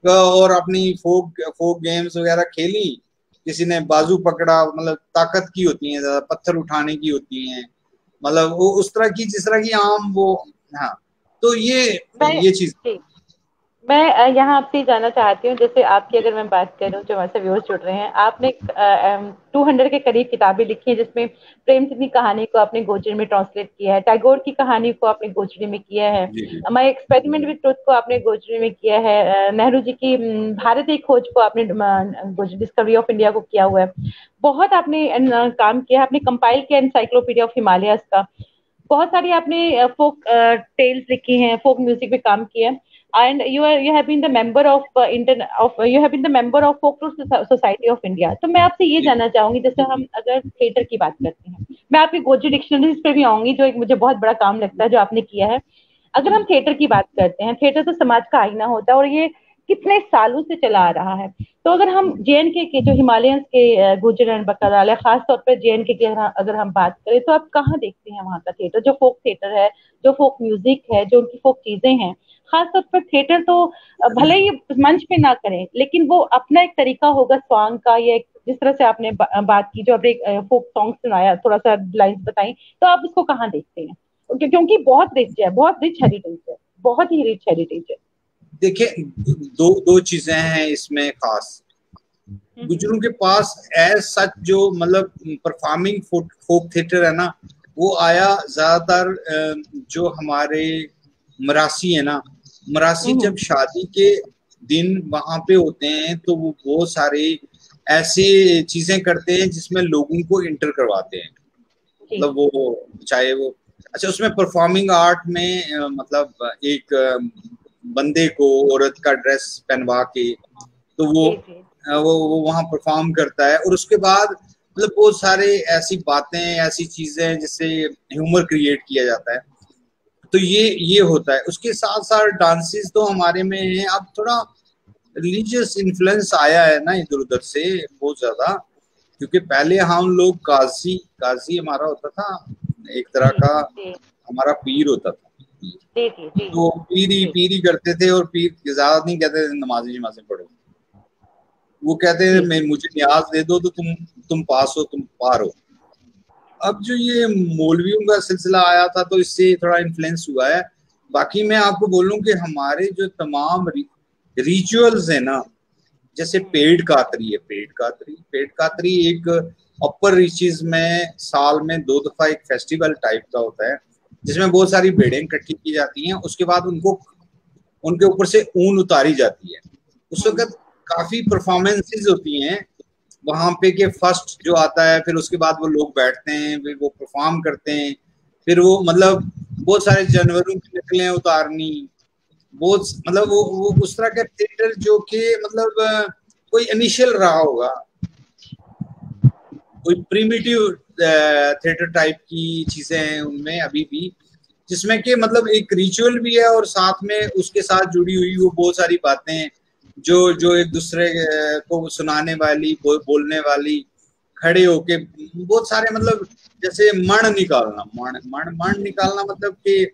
और अपनी फोक फोक गेम्स वगैरह खेली किसी ने बाजू पकड़ा मतलब ताकत की होती है ज़्यादा पत्थर उठाने की होती है मतलब वो उस तरह की जिस तरह की आम वो हाँ तो ये ये चीज़। मैं यहाँ आपसे जाना चाहती हूँ जैसे आपकी अगर मैं बात करूँ जो हमारे व्यूज़ जुड़ रहे हैं आपने टू हंड्रेड के करीब किताबें लिखी है जिसमें प्रेमचंद की कहानी को आपने गोचरी में ट्रांसलेट किया है टैगोर की कहानी को आपने गोचरी में किया है माई एक्सपेरिमेंट विद ट्रुथ को आपने गोचरी में किया है नेहरू जी की भारतीय खोज को आपने डिस्कवरी ऑफ़ इंडिया को किया हुआ है। बहुत आपने काम किया है आपने कंपाइल किया एनसाइक्लोपीडिया ऑफ़ हिमालयस का। बहुत सारी आपने फोक टेल्स लिखी हैं फोक म्यूज़िक पे काम किया है। And you are you have been the member of uh, of of uh, you have been the member of folklore society of India. तो मैं आपसे ये जानना चाहूँगी जैसे हम अगर थिएटर की बात करते हैं मैं आपकी गोजी डिक्शनरीज पे भी आऊँगी जो एक मुझे बहुत बड़ा काम लगता है जो आपने किया है। अगर हम थिएटर की बात करते हैं थिएटर तो समाज का आईना होता है और ये कितने सालों से चला आ रहा है। तो अगर हम जे। के जो हिमालयंस के गुजर एंड बकराल है खास तौर पर जे के अगर हम बात करें तो आप कहाँ देखते हैं वहाँ का थिएटर जो फोक थिएटर है जो फोक म्यूज़िक है जो उनकी फोक चीज़ें हैं खासतौर पर थिएटर तो भले ही मंच पे ना करें लेकिन वो अपना एक तरीका होगा सॉन्ग का या जिस तरह से आपने बात की जो आपने एक फोक सॉन्ग सुनाया थोड़ा सा लाइन्स बताई तो आप उसको कहाँ देखते हैं? क्योंकि बहुत रिच है बहुत रिच हेरिटेज है बहुत ही रिच हेरिटेज है। देखिए दो दो चीज़ें हैं इसमें खास हम्म। गुजरों के पास एज सच जो मतलब परफॉर्मिंग फोक थिएटर है ना वो आया ज़्यादातर जो हमारे मरासी है ना मरासी हम्म। जब शादी के दिन वहाँ पे होते हैं तो वो बहुत सारे ऐसी चीज़ें करते हैं जिसमें लोगों को इंटर करवाते हैं मतलब वो चाहे वो अच्छा उसमें परफॉर्मिंग आर्ट में मतलब एक बंदे को औरत का ड्रेस पहनवा के तो वो वो वो वहाँ परफॉर्म करता है। और उसके बाद मतलब बहुत सारे ऐसी बातें ऐसी चीज़ें जिससे ह्यूमर क्रिएट किया जाता है। तो ये ये होता है। उसके साथ साथ डांसेस तो हमारे में है। अब थोड़ा रिलीजियस इन्फ्लुएंस आया है ना इधर उधर से बहुत ज़्यादा। क्योंकि पहले हम लोग काजी काजी हमारा होता था एक तरह का हमारा पीर होता था। तो पीरी पीरी करते थे और पीर ज़्यादा नहीं कहते थे नमाजी नमाजें पढ़ो। वो कहते थे मैं मुझे न्याज दे दो तो तुम तुम पास हो तुम पार हो। अब जो ये मौलवियों का सिलसिला आया था तो इससे थोड़ा इन्फ्लुएंस हुआ है। बाकी मैं आपको बोलूँ कि हमारे जो तमाम रिचुअल्स है ना जैसे पेड़ कातरी है पेड़ कातरी। पेड़ कातरी एक अपर रिचीज में साल में दो दफ़ा एक फेस्टिवल टाइप का होता है। जिसमें बहुत सारी भेड़ें इकट्ठी की जाती हैं उसके बाद उनको उनके ऊपर से ऊन उतारी जाती है। उस वक्त काफ़ी परफॉर्मेंसेज होती हैं वहाँ पे के फ़र्स्ट जो आता है फिर उसके बाद वो लोग बैठते हैं फिर वो परफॉर्म करते हैं फिर वो मतलब बहुत सारे जानवरों की नकलें उतारनी बहुत मतलब वो, वो उस तरह का थिएटर जो कि मतलब कोई इनिशियल रहा होगा कोई प्रीमिटिव थिएटर टाइप की चीज़ें हैं उनमें अभी भी जिसमें कि मतलब एक रिचुअल भी है और साथ में उसके साथ जुड़ी हुई वो बहुत सारी बातें जो जो एक दूसरे को सुनाने वाली बो, बोलने वाली खड़े होके बहुत सारे मतलब जैसे मण निकालना मण मण मण निकालना मतलब कि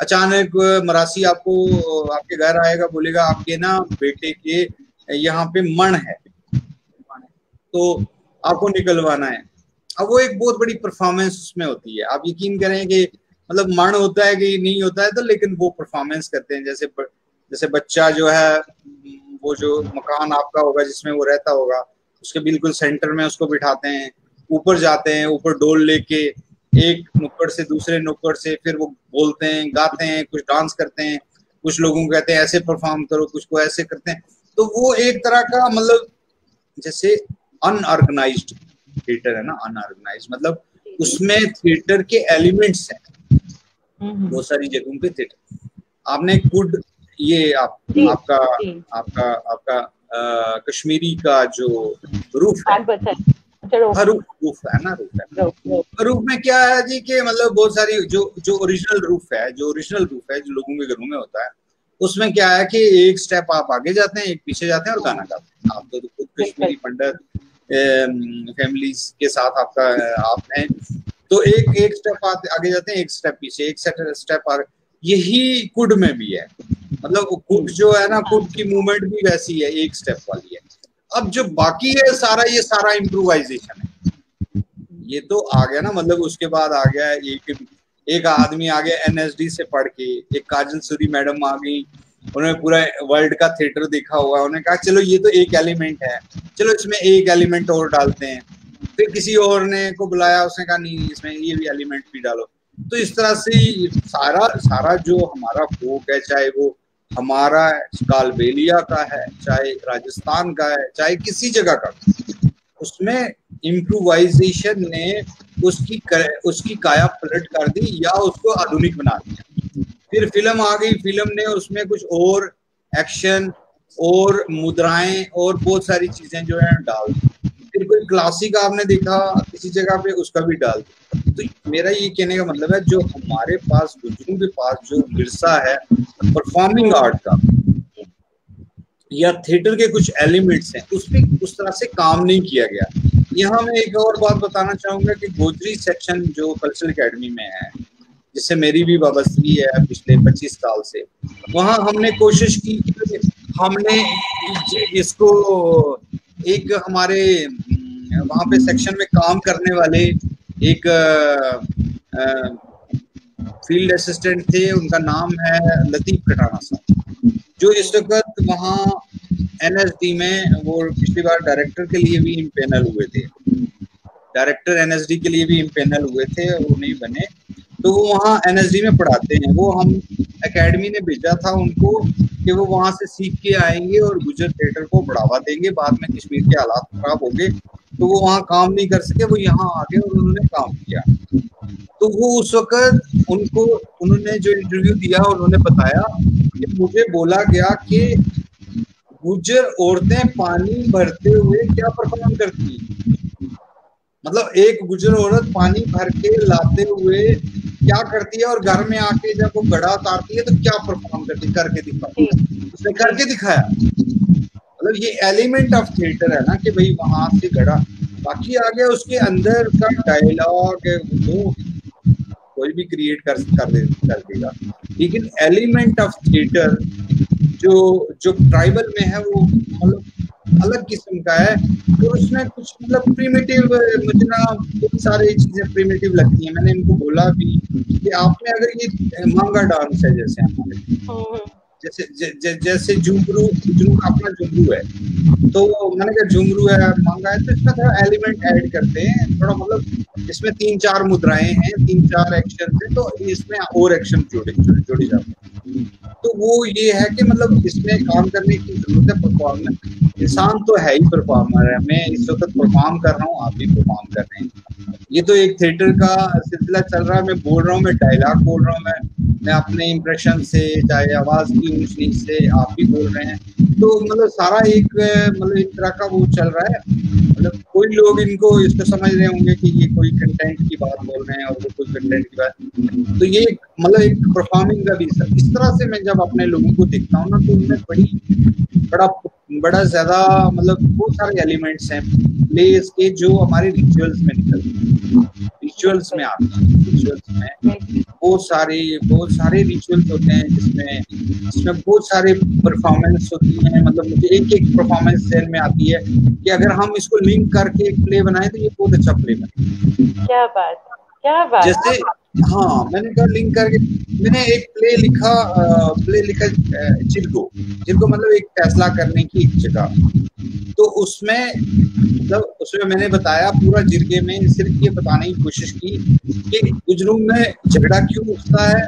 अचानक मरासी आपको आपके घर आएगा बोलेगा आपके ना बेटे के यहाँ पे मण है। तो आपको निकलवाना है। अब वो एक बहुत बड़ी परफॉर्मेंस उसमें होती है। आप यकीन करें कि मतलब मन होता है कि नहीं होता है तो लेकिन वो परफॉर्मेंस करते हैं। जैसे जैसे बच्चा जो है, वो जो मकान आपका होगा जिसमें वो रहता होगा, उसके बिल्कुल सेंटर में उसको बिठाते हैं, ऊपर जाते हैं, ऊपर डोल लेके एक नुक्कड़ से दूसरे नुक्कड़ से फिर वो बोलते हैं, गाते हैं, कुछ डांस करते हैं, कुछ लोगों को कहते हैं, ऐसे परफॉर्म करो, कुछ को ऐसे करते हैं। तो वो एक तरह का मतलब जैसे अनऑर्गेनाइज्ड थिएटर है ना अनऑर्गेनाइज मतलब उसमें थिएटर के एलिमेंट्स हैं। हम्म। बहुत सारी जगहों पे थिएटर आपने कुड ये आप आपका आपका आपका आ, कश्मीरी का जो रूफ है। हाँ, रूफ रूफ है ना रूफ है। रूफ में क्या है जी कि मतलब बहुत सारी जो जो ओरिजिनल रूफ है जो ओरिजिनल रूफ है जो लोगों के घरों में होता है उसमें क्या है कि एक स्टेप आप आगे जाते हैं एक पीछे जाते हैं और गाना गाते हैं। आप तो खुद कश्मीरी पंडित फैमिलीज़ के साथ आपका, आप हैं। तो एक एक स्टेप आगे जाते हैं, एक स्टेप पीछे, एक स्टेप आगे। यही कुड में भी है। मतलब कुड जो है ना, कुड की मूवमेंट भी वैसी है, एक स्टेप वाली है। अब जो बाकी है सारा, ये सारा इम्प्रोवाइजेशन है। ये तो आ गया ना मतलब उसके बाद आ गया एक एक आदमी आ गया एनएसडी से पढ़ के, एक काजल सूरी मैडम आ गई उन्होंने पूरा वर्ल्ड का थिएटर देखा हुआ उन्होंने कहा चलो ये तो एक एलिमेंट है। चलो इसमें एक एलिमेंट और डालते हैं। फिर किसी और ने को बुलाया उसने कहा नहीं इसमें ये भी एलिमेंट भी डालो। तो इस तरह से सारा सारा जो हमारा फोक है चाहे वो हमारा कालबेलिया का है चाहे राजस्थान का है चाहे किसी जगह का उसमें इम्प्रोवाइजेशन ने उसकी कर, उसकी काया पलट कर दी या उसको आधुनिक बना दिया। फिर फ़िल्म आ गई, फ़िल्म ने उसमें कुछ और एक्शन और मुद्राएँ, और बहुत सारी चीज़ें जो है डाल दी। फिर कोई क्लासिक आपने देखा, किसी जगह पे उसका भी डाल तो मेरा ये कहने का मतलब है, जो हमारे पास गुजरों के पास जो विरसा है परफॉर्मिंग आर्ट का, या थिएटर के कुछ एलिमेंट्स हैं, उस पर उस तरह से काम नहीं किया गया। यहाँ मैं एक और बात बताना चाहूँगा कि गोजरी सेक्शन जो कल्चरल एकेडमी में है जिससे मेरी भी वाबस्तगी है पिछले 25 साल से। वहाँ हमने कोशिश की हमने इसको एक हमारे वहाँ पे सेक्शन में काम करने वाले एक फ़ील्ड असिस्टेंट थे, उनका नाम है लतीफ कटाना साहब जो इस वक्त वहाँ एनएसडी में वो पिछली बार डायरेक्टर के लिए भी इम्पेनल हुए थे। डायरेक्टर एनएसडी के लिए भी इम्पेनल हुए थे, वो नहीं बने। तो वो वहाँ एनएसडी में पढ़ाते हैं। वो हम एकेडमी ने भेजा था उनको कि वो वहाँ से सीख के आएँगे और गुजर थिएटर को बढ़ावा देंगे। बाद में कश्मीर के हालात खराब हो गए तो वो वहाँ काम नहीं कर सके। वो यहाँ आ गए और उन्होंने काम किया। तो वो उस वक्त उनको, उन्होंने जो इंटरव्यू दिया, उन्होंने बताया कि मुझे बोला गया कि गुजर औरतें पानी भरते हुए क्या परफॉर्म करती मतलब एक गुजर औरत पानी भर के लाते हुए क्या करती है और घर में आके जब वो गड़ा उतारती है तो क्या परफॉर्म करती है? करके दिखाती उसने करके दिखाया। मतलब ये एलिमेंट ऑफ़ थिएटर है ना कि भाई वहाँ से गड़ा। बाकी आ गया उसके अंदर का डायलॉग वो कोई भी क्रिएट कर कर दे, कर देगा। लेकिन एलिमेंट ऑफ़ थिएटर जो जो ट्राइबल में है वो मतलब अलग किस्म का है। और उसमें कुछ मतलब प्रीमेटिव मुझे ना बहुत सारी चीज़ें प्रीमेटिव लगती हैं। मैंने इनको बोला भी कि आपने अगर ये मांगा डांस है जैसे हमारे। हम्म। जैसे ज, ज, जैसे झुमरू झुमरू अपना झुमरू है। तो मैंने कहा झुमरू है मांगा है तो इसमें थोड़ा एलिमेंट ऐड करते हैं। थोड़ा मतलब इसमें तीन चार मुद्राएँ हैं तीन चार एक्शन है तो इसमें और एक्शन जोड़े जोड़े जाते हैं। तो वो ये है कि मतलब इसमें काम करने की ज़रूरत है परफॉर्मर इंसान तो है ही परफॉर्मर है। मैं इस वक्त परफॉर्म कर रहा हूँ, आप भी परफॉर्म कर रहे हैं। ये तो एक थिएटर का सिलसिला चल रहा है। मैं बोल रहा हूँ, मैं डायलॉग बोल रहा हूँ, मैं मैं अपने इम्प्रेशन से, चाहे आवाज़ की ऊंच नीच से आप भी बोल रहे हैं। तो मतलब सारा एक मतलब एक तरह का वो चल रहा है। मतलब कोई लोग इनको इसको समझ रहे होंगे कि ये कोई कंटेंट की बात बोल रहे हैं और वो कोई कंटेंट की बात तो ये मतलब एक परफॉर्मिंग का भी इस तरह से मैं जब अपने लोगों को देखता हूँ ना तो उनमें बड़ी, बड़ा बड़ा ज़्यादा मतलब बहुत सारे एलिमेंट्स हैं। प्लेस के जो हमारे रिचुअल्स में निकलते हैं। रिचुअल्स में आते हैं रिचुअल्स में बहुत सारे बहुत सारे रिचुअल्स होते हैं जिसमें जिसमें बहुत सारे परफॉर्मेंस होती हैं। मतलब मुझे एक एक परफॉर्मेंस सेल में आती है कि अगर हम इसको लिंक करके एक प्ले बनाए तो ये बहुत अच्छा प्ले बने क्या बात। क्या बात जैसे हाँ मैंने कहा लिंक करके, मैंने एक प्ले लिखा प्ले लिखा जिनको जिनको मतलब एक फैसला करने की इच्छा तो उसमें मतलब उसमें मैंने बताया पूरा जिरगे में, सिर्फ़ ये बताने की कोशिश की कि गुजरू में झगड़ा क्यों उठता है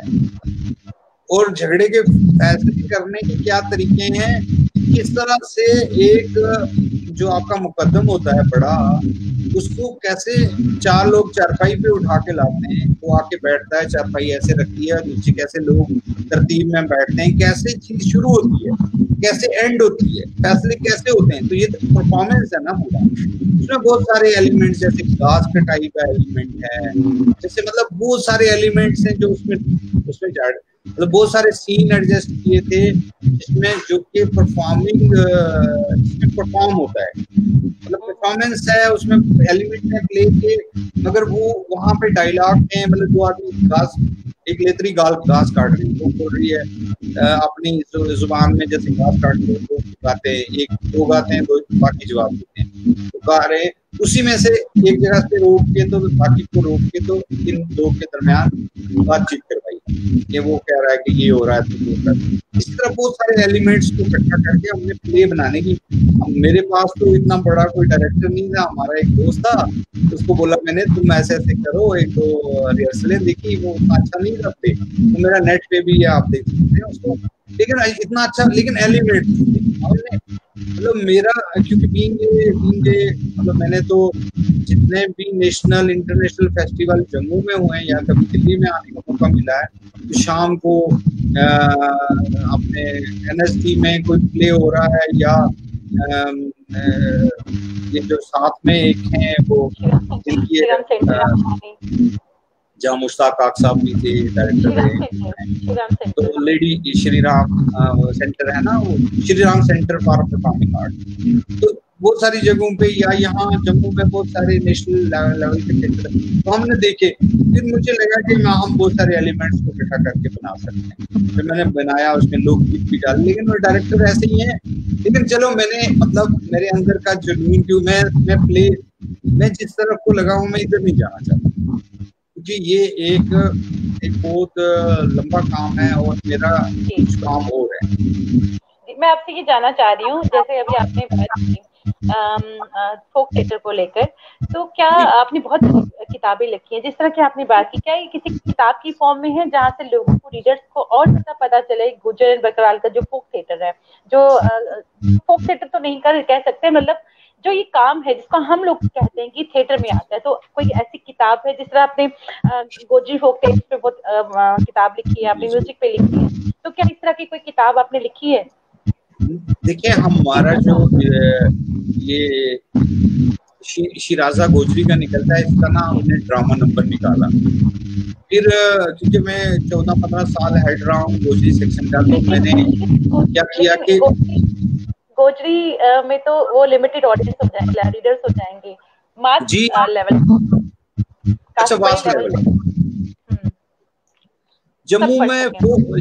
और झगड़े के फैसले करने के क्या तरीके हैं किस तरह से एक जो आपका मुकदम होता है बड़ा, उसको कैसे चार लोग चारपाई पे उठा के लाते हैं? वो आके बैठता है, चारपाई ऐसे रखती है नीचे कैसे लोग तरतीब में बैठते हैं? कैसे चीज़ शुरू होती है? कैसे एंड होती है? फैसले कैसे होते हैं? तो ये तो परफॉर्मेंस है ना पूरा। उसमें बहुत सारे एलिमेंट्स जैसे घास कटाई का एलिमेंट है। जैसे मतलब बहुत सारे एलिमेंट्स हैं जो उसमें उसमें मतलब बहुत सारे सीन एडजस्ट किए थे, जिसमें जो कि परफॉर्मिंग परफॉर्म होता है। मतलब परफॉर्मेंस है, उसमें एलिमेंट है प्ले के मगर वो, वहाँ पे डायलॉग है मतलब दो आदमी घास, एक लेतरी गाल घास काट रही है, वो बोल रही है अपनी ज़ुबान में जैसे घास काट रही है गाते हैं, एक, दो गाते हैं, दो बाकी जवाब देते हैं तो गा रहे हैं। उसी में से एक जगह से रोक के तो बाकी को रोक के तो इन दो के दरमियान बातचीत करवाई। कि वो कह रहा है कि ये हो रहा है तो इस तरह बहुत सारे एलिमेंट्स को इकट्ठा करके हमने प्ले बनाने की। मेरे पास तो इतना बड़ा कोई डायरेक्टर नहीं था, हमारा एक दोस्त था उसको बोला मैंने, तुम ऐसे ऐसे करो, एक दो रिहर्सलें देखी, वो अच्छा नहीं करते तो मेरा नेट पे भी आप देख सकते हैं उसको। लेकिन इतना अच्छा लेकिन एलिमेंट मतलब मेरा क्योंकि बीइंग बीइंग मतलब मैंने तो जितने भी नेशनल इंटरनेशनल फेस्टिवल जम्मू में हुए हैं या कभी दिल्ली में आने का मौका मिला है तो शाम को आ, अपने एनएसटी में कोई प्ले हो रहा है या आ, ये जो साथ में एक हैं वो जिनकी जहाँ मुश्ताक काक साहब भी थे डायरेक्टर तो लेडी श्री राम सेंटर है ना वो? Shri Ram centre for performing art तो बहुत सारी जगहों पे या यहाँ जम्मू में बहुत सारे नेशनल लेवल के सेंटर तो हमने देखे। फिर मुझे लगा कि मैं हम बहुत सारे एलिमेंट्स को इकट्ठा करके बना सकते हैं। फिर मैंने बनाया, उसमें लोग गीत भी डाले। लेकिन वो डायरेक्टर ऐसे ही है। लेकिन चलो, मैंने मतलब मेरे अंदर का जुनून क्यों मैं मैं प्ले मैं जिस तरफ़ को लगा हूँ मैं इधर नहीं जाना चाहता। क्योंकि ये एक एक बहुत लंबा काम है और मेरा कुछ काम और है। मैं आपसे ये जानना चाह रही हूँ जैसे अभी आपने बात की फोक थिएटर को लेकर तो क्या आपने बहुत किताबें लिखी हैं? जिस तरह की आपने बात की क्या ये किसी किताब की फॉर्म में है जहाँ से लोगों को रीडर्स को और ज़्यादा पता चले गुजर बकराल का जो फोक थिएटर है? जो फोक थिएटर तो नहीं कर कह सकते मतलब जो ये काम है जिसको हम लोग कहते हैं कि थिएटर में आता है तो कोई ऐसी किताब है जिस तरह आपने गोजी फोक टेस्ट पे बहुत किताब लिखी है आपने म्यूज़िक पे लिखी है तो क्या इस तरह की कोई किताब आपने लिखी है? देखिए हमारा जो ये शिराजा गोजरी का निकलता है इसका ना हमने ड्रामा नंबर निकाला। फिर क्योंकि मैं चौदह पंद्रह साल हेड रहा हूँ गोजरी सेक्शन का तो मैंने क्या किया कि गोजरी में तो वो लिमिटेड ऑडियंस हो जाएँगे रीडर्स हो जाएँगे। मास लेवल जम्मू में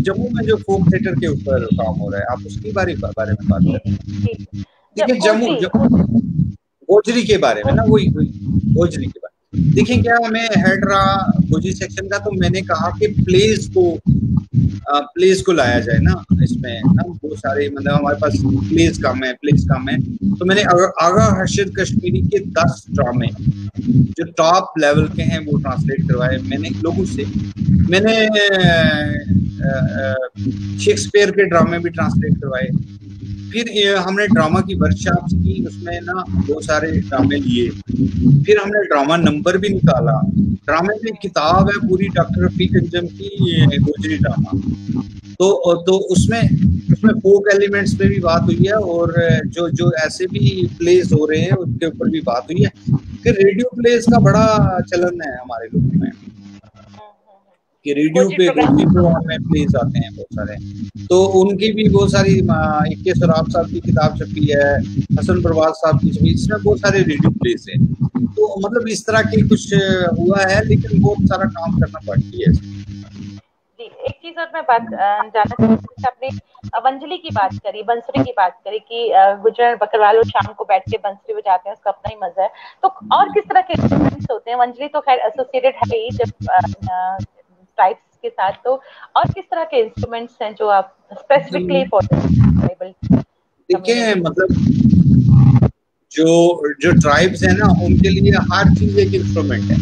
जम्मू में जो फोक थिएटर के ऊपर काम हो रहा है आप उसके बारे बारे में बात करें। देखिए जम्मू गोजरी के बारे में ना वही गोजरी के बारे में। देखिए क्या मैं हेड रहा गोजरी सेक्शन का तो मैंने कहा कि प्लेस को प्लेस को लाया जाए ना इसमें, ना? बहुत सारे मतलब हमारे पास प्लेस कम है प्लेस कम है। तो मैंने आगा हर्षद कश्मीरी के दस ड्रामे जो टॉप लेवल के हैं, वो ट्रांसलेट करवाए मैंने लोगों से। मैंने शेक्सपियर के ड्रामे भी ट्रांसलेट करवाए। फिर हमने ड्रामा की वर्कशॉप की, उसमें ना बहुत सारे ड्रामे लिए। फिर हमने ड्रामा नंबर भी निकाला। ड्रामे में किताब है पूरी डॉक्टर रफीक अंजम की गोजरी ड्रामा तो तो उसमें उसमें फोक एलिमेंट्स पे भी बात हुई है और जो जो ऐसे भी प्लेस हो रहे हैं उसके ऊपर भी बात हुई है। फिर रेडियो प्लेस का बड़ा चलन है हमारे लोगों में। कि रेडियो पे प्रोग्राम में प्लेस आते हैं बहुत सारे। तो उनकी भी बहुत सारी इक्के सराब साहब की किताब छपी है हसन प्रवाज साहब की छपी इसमें बहुत सारे रेडियो प्लेस है। तो मतलब इस तरह की कुछ हुआ है लेकिन बहुत सारा काम करना बाकी है। एक चीज़ और मैं बात जानना चाहती आपने वंजली की बात करी बंसरी की बात करी कि गुजर बकरवाल शाम को बैठ के बंसरी बजाते हैं उसका अपना ही मज़ा है। तो और किस तरह के होते हैं? वंजली तो खैर एसोसिएटेड है ही जब ट्राइब्स के साथ तो और किस तरह के इंस्ट्रूमेंट्स हैं जो आप स्पेसिफिकली फॉर देखिए मतलब जो जो ट्राइब्स है ना उनके लिए हर चीज़ एक इंस्ट्रूमेंट है।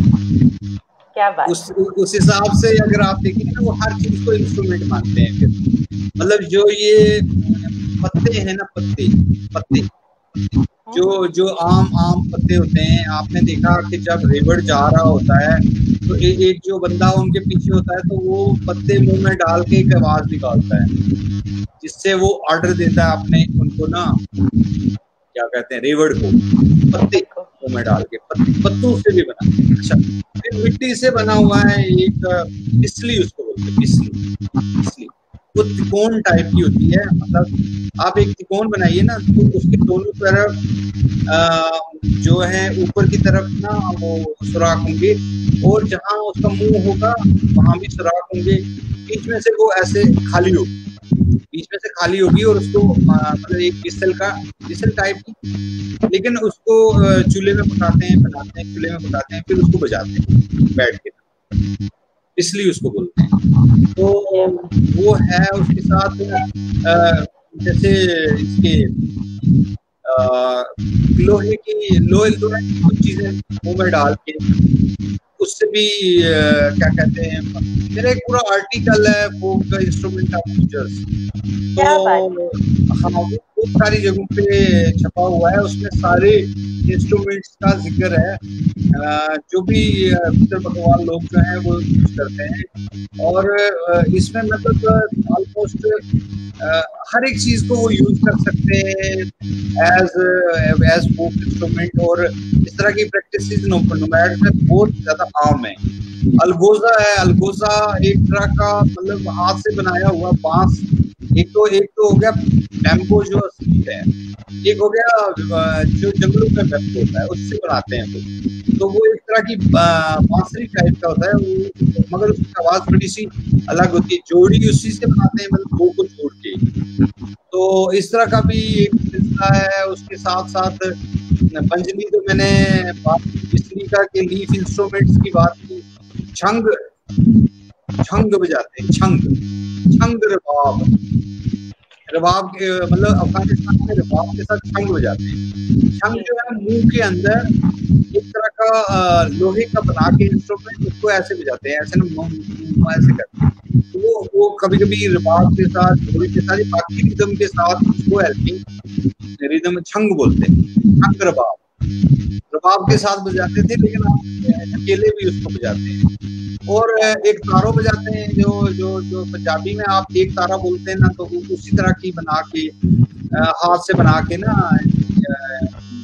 क्या बात। उस उस हिसाब से अगर आप देखेंगे ना वो हर चीज़ को इंस्ट्रूमेंट मानते हैं फिर। मतलब जो ये पत्ते हैं ना पत्ते पत्ते। जो जो आम आम पत्ते होते हैं आपने देखा कि जब रेवड़ जा रहा होता है तो ए, एक जो बंदा उनके पीछे होता है तो वो पत्ते मुँह में डाल के एक आवाज़ निकालता है जिससे वो ऑर्डर देता है अपने उनको ना क्या कहते हैं रेवड़ को पत्ते मुँह में डाल के पत्तों से भी बना अच्छा फिर मिट्टी से बना हुआ है एक पिसली उसको बोलते हैं पिसली पिसली वो त्रिकोण टाइप की होती है। मतलब आप एक त्रिकोण बनाइए ना तो उसके दोनों तरफ़ जो है ऊपर की तरफ़ ना वो सुराख होंगे और जहाँ उसका मुँह होगा, वहाँ भी सुराख होंगे। बीच में से वो ऐसे खाली होगी। बीच में से खाली होगी और उसको मतलब एक बिसल का बिसल टाइप की। लेकिन उसको चूल्हे में पकाते हैं, बनाते हैं, चूल्हे में पकाते हैं, फिर उसको बजाते हैं बैठ के। इसलिए उसको बोलते हैं। [LAUGHS] तो वो है उसके साथ जैसे इसके लोहे की लोहे लोहे की कुछ चीज़ें मुँह में डाल के उससे भी क्या कहते हैं मेरा एक पूरा आर्टिकल है फोक इंस्ट्रूमेंट ऑफ़ फीचर्स तो हाँ बहुत सारी जगहों पे छपा हुआ है, उसमें सारे इंस्ट्रूमेंट्स का ज़िक्र है। जो भी मिस्टर भगवान लोग जो हैं, वो यूज़ करते हैं। और इसमें मतलब ऑलमोस्ट हर एक चीज़ को वो यूज़ कर सकते हैं एज एज फोक इंस्ट्रूमेंट और इस तरह की प्रैक्टिस नोमैड में बहुत ज़्यादा आम है। अलगोजा है, अलगोजा एक तरह का मतलब हाथ से बनाया हुआ बाँस। एक तो एक तो हो गया बैम्बो जो है, एक हो गया जो जंगलों में बैम्बो होता है, उससे बनाते हैं वो। तो वो एक तरह की बांसुरी टाइप का होता है, वो, मगर उसकी आवाज़ बड़ी सी अलग होती है। जोड़ी उसी से बनाते हैं मतलब दो को जोड़ के। तो इस तरह का भी एक सिलसिला है, उसके साथ साथ पंजनी तो मैंने बात की का के लीफ इंस्ट्रूमेंट्स की बात की। छंग छंग बजाते हैं, छंग छंग रबाब। रबाब के मतलब अफ़गानिस्तान में रबाब के साथ छंग बजाते हैं। छंग जो है मुँह के अंदर एक तरह का लोहे का बना के इंस्ट्रूमेंट उसको ऐसे बजाते हैं, ऐसे ना ऐसे करते हैं। तो वो वो कभी कभी रबाब के साथ ढोल के साथ बाकी रिदम के साथ उसको हेल्पिंग रिदम छंग बोलते हैं, छंग रबाब रबाब के साथ बजाते थे, लेकिन आप अकेले भी उसको बजाते हैं। और एक तारो बजाते हैं जो जो जो पंजाबी में आप एक तारा बोलते हैं ना तो उसी तरह की बना के हाथ से बना के ना,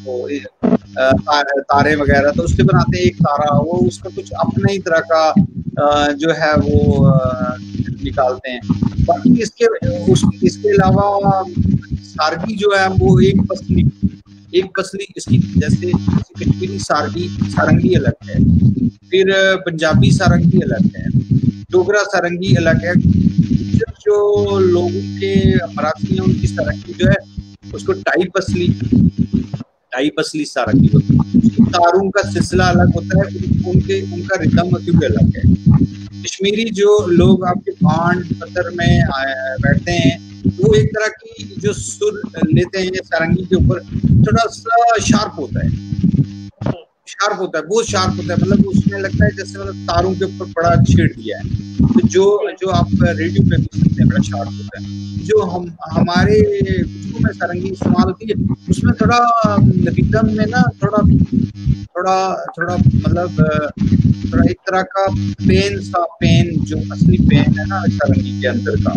वो तारे वगैरह तो उसके बनाते हैं एक तारा। वो उसका कुछ अपने ही तरह का जो है वो निकालते हैं। बाकी इसके उस इसके अलावा, सारगी जो है, वो एक पसली एक पसली इसकी जैसे कश्मीरी सारगी, सारंगी अलग है। फिर पंजाबी सारंगी अलग है। डोगरा सारंगी अलग है। जो लोगों के मराठी है उनकी सारंगी जो है, उसको टाई पसली टाई पसली सारंगी होती है। तारों का सिलसिला अलग होता है, उनके, उनका रिदम अलग है। कश्मीरी जो लोग आपके भांड पत्थर में बैठते हैं, वो एक तरह की जो सुर लेते हैं, सारंगी के ऊपर, थोड़ा सा शार्प होता है। शार्प होता है, बहुत शार्प होता है। मतलब उसमें लगता है जैसे मतलब तारों के ऊपर बड़ा छेड़ दिया है। तो जो जो आप रेडियो पे सुनते हैं, बड़ा शार्प होता है। जो हम, हमारे में सारंगी इस्तेमाल होती है उसमें थोड़ा रिदम में ना थोड़ा थोड़ा थोड़ा मतलब थोड़ा एक तरह का पेन सा पेन जो असली पेन है ना सारंगी के अंदर का।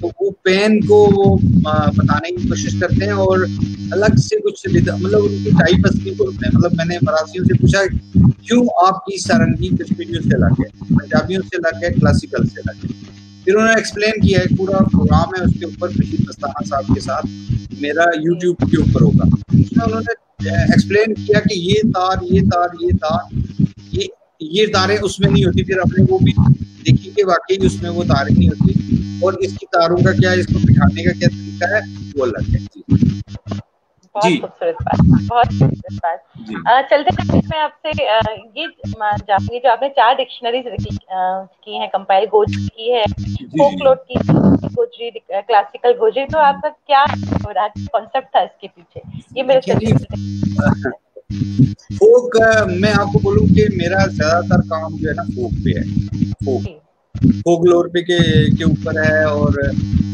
तो वो पेन को वो बताने की कोशिश करते हैं और अलग से कुछ मतलब उनकी टाइप असली बोलते हैं। मतलब मैंने मराठियों से पूछा क्यों आपकी सारंगी कश्मीरियों से अलग है? पंजाबियों से अलग है क्लासिकल से अलग है? फिर उन्होंने एक्सप्लेन किया है, पूरा प्रोग्राम है उसके ऊपर बशीर मस्ताना साहब के साथ, मेरा यूट्यूब के ऊपर होगा। उसमें उन्होंने एक्सप्लेन किया कि ये तार ये तार ये तार, ये ये तारें उसमें नहीं होती, फिर अपने वो भी देखी कि वाकई उसमें वो तारें नहीं होती। और इसकी तारों का क्या, इसको बिठाने का क्या तरीका है, वो अलग है। बहुत खूबसूरत बात बहुत खूबसूरत बात। चलते चलते मैं आपसे ये जाऊँगी जो आपने चार डिक्शनरीज की हैं कंपाइल गोजरी की है फोकलोट की गोजरी क्लासिकल गोजरी तो आपका क्या कॉन्सेप्ट था इसके पीछे? ये मेरे फोक मैं आपको बोलूँ कि मेरा ज़्यादातर काम जो है ना फोक पे है। फोक। फोक लोर पे के के ऊपर है और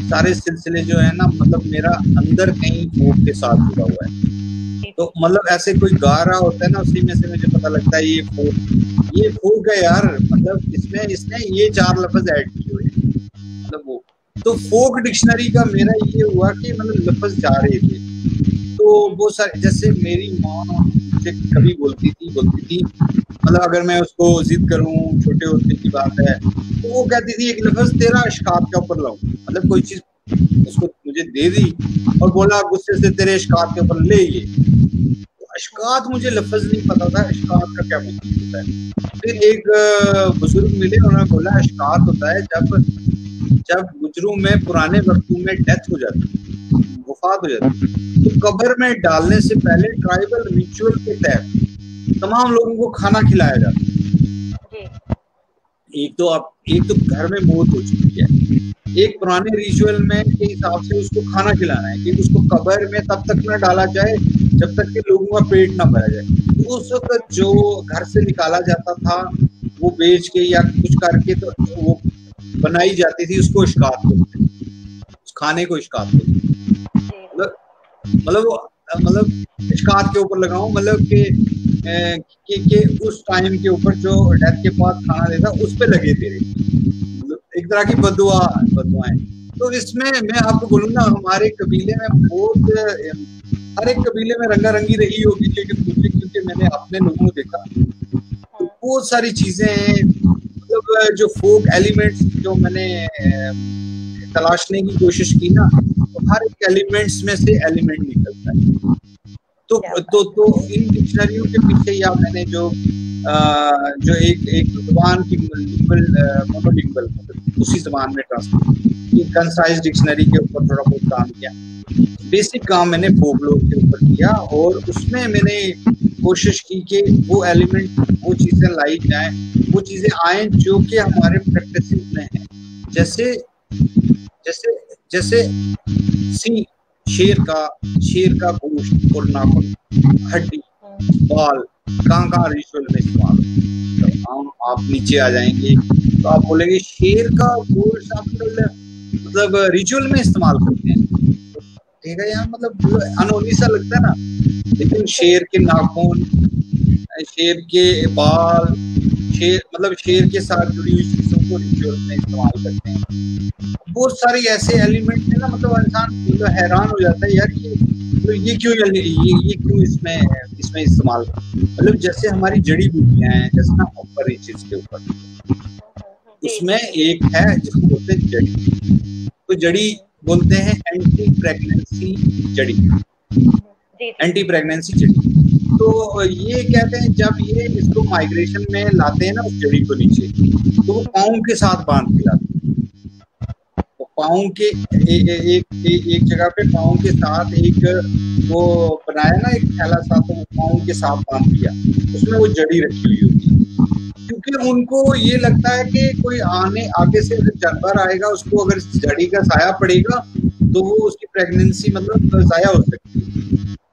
सारे सिलसिले जो है ना मतलब मेरा अंदर कहीं फोक के साथ जुड़ा हुआ है। तो मतलब ऐसे कोई गा रहा होता है ना, उसी में से मुझे पता लगता है ये फोक ये फोक है यार मतलब इसमें इसने ये चार लफ्ज ऐड किए हुए मतलब वो तो फोक डिक्शनरी का मेरा ये हुआ कि मतलब लफ्ज जा रहे थे। तो वो सारे जैसे मेरी माँ मुझे कभी बोलती थी बोलती थी मतलब अगर मैं उसको जिद करूँ, छोटे होते की बात है तो वो कहती थी, एक लफ्ज तेरा अशकात के ऊपर लाऊं। मतलब कोई चीज़ उसको मुझे दे दी और बोला, गुस्से से तेरे अशकात के ऊपर ले ये। तो अशकात मुझे लफ्ज नहीं पता था अशकात का क्या मतलब होता है। फिर एक बुज़ुर्ग मिले, उन्होंने बोला अशकात होता है जब जब गुजरों में, पुराने वक्तों में डेथ हो जाती है। वफात हो जाती है। तो कब्र में डालने से पहले ट्राइबल रिचुअल के तहत तमाम लोगों को खाना खिलाया जाता है। एक तो आप एक तो घर में मौत हो चुकी है। एक पुराने रिचुअल में के हिसाब से उसको खाना खिलाना है कि उसको कब्र में तब तक ना डाला जाए जब तक कि लोगों का पेट ना भरा जाए। तो उस वक्त जो घर से निकाला जाता था वो बेच के या कुछ करके तो वो बनाई जाती थी उसको बोलते उस खाने को इश्कात मतलब मतलब मतलब इश्कात के ऊपर लगाऊँ मतलब कि के, के उस टाइम के ऊपर जो डेथ के बाद खाना देता उस पर लगे तेरे। मतलब एक तरह की बदुआ बदुआएँ। तो इसमें मैं आपको बोलूँगा हमारे कबीले में बहुत हर एक कबीले में रंगा रंगी रही होगी लेकिन मुझे क्योंकि मैंने अपने लोगों को देखा। तो बहुत सारी चीज़ें हैं मतलब जो फोक एलिमेंट्स जो मैंने तलाशने की कोशिश की ना तो हर एक एलिमेंट्स में से एलिमेंट निकलता है। तो तो तो इन डिक्शनरियों के पीछे या मैंने जो आ, जो एक एक जबान की मल्टीपल मोनोलिंगुअल उसी जबान में ट्रांसलेट कंसाइज डिक्शनरी के ऊपर थोड़ा बहुत काम किया। बेसिक काम मैंने फोकलोर के ऊपर किया और उसमें मैंने कोशिश की कि वो एलिमेंट वो चीज़ें लाई जाए वो चीज़ें आए जो कि हमारे प्रैक्टिस में है। जैसे जैसे जैसे सी, शेर का शेर का गोश्त और नाखून हड्डी बाल, कहाँ कहाँ रिचुअल में इस्तेमाल? तो हम आप नीचे आ जाएँगे। तो आप बोलेंगे, शेर का गोश्त आप मतलब रिचुअल में इस्तेमाल करते हैं। ठीक है, यहाँ मतलब अनोनी सा लगता है ना। लेकिन शेर के नाखून, शेर के बाल शेर मतलब शेर के साथ जुड़ी हुई चीज़ों को रिचुअल में इस्तेमाल करते हैं। बहुत सारे ऐसे एलिमेंट है ना मतलब इंसान मतलब हैरान हो जाता है यार ये तो ये क्यों ये ये क्यों इसमें इसमें इस्तेमाल मतलब जैसे हमारी जड़ी बूटियाँ हैं जैसे ना ऊपर चीज़ के ऊपर। उसमें एक है जिसको बोलते हैं जड़ी। तो जड़ी बोलते हैं एंटी प्रेगनेंसी जड़ी। एंटी प्रेगनेंसी जड़ी। तो ये कहते हैं जब ये इसको माइग्रेशन में लाते हैं ना उस जड़ी को नीचे तो वो पाँव के साथ बाँध के लाते हैं। तो के ए, ए, एक ए, एक जगह पे पाँव के साथ एक वो बनाया ना एक थैला सा तो पाँव के साथ बाँध दिया। उसमें वो जड़ी रखी हुई होती क्योंकि उनको ये लगता है कि कोई आने आगे से जानवर आएगा उसको अगर जड़ी का साया पड़ेगा तो वो उसकी प्रेगनेंसी मतलब जाया हो सकती है।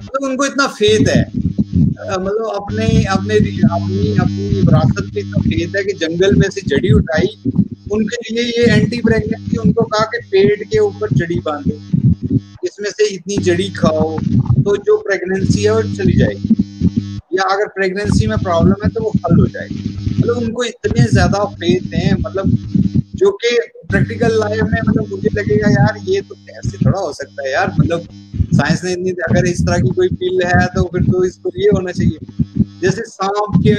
मतलब उनको इतना फेद है। मतलब अपने अपने अपनी अपनी विरासत पे इतना फेद है कि जंगल में से जड़ी उठाई। उनके लिए ये एंटी प्रेगनेंसी उनको कहा कि पेड़ के ऊपर जड़ी बांधो। इसमें से इतनी जड़ी खाओ तो जो प्रेगनेंसी है वो चली जाएगी। या अगर प्रेगनेंसी में प्रॉब्लम है तो वो हल हो जाएगी। मतलब उनको इतने ज़्यादा फेथ हैं मतलब जो कि प्रैक्टिकल लाइफ में मतलब मुझे लगेगा, यार, ये तो ऐसे थोड़ा हो सकता है यार। मतलब साइंस ने इतनी अगर इस तरह की कोई फ़ील्ड है तो फिर तो इसको ये होना चाहिए। जैसे सांप के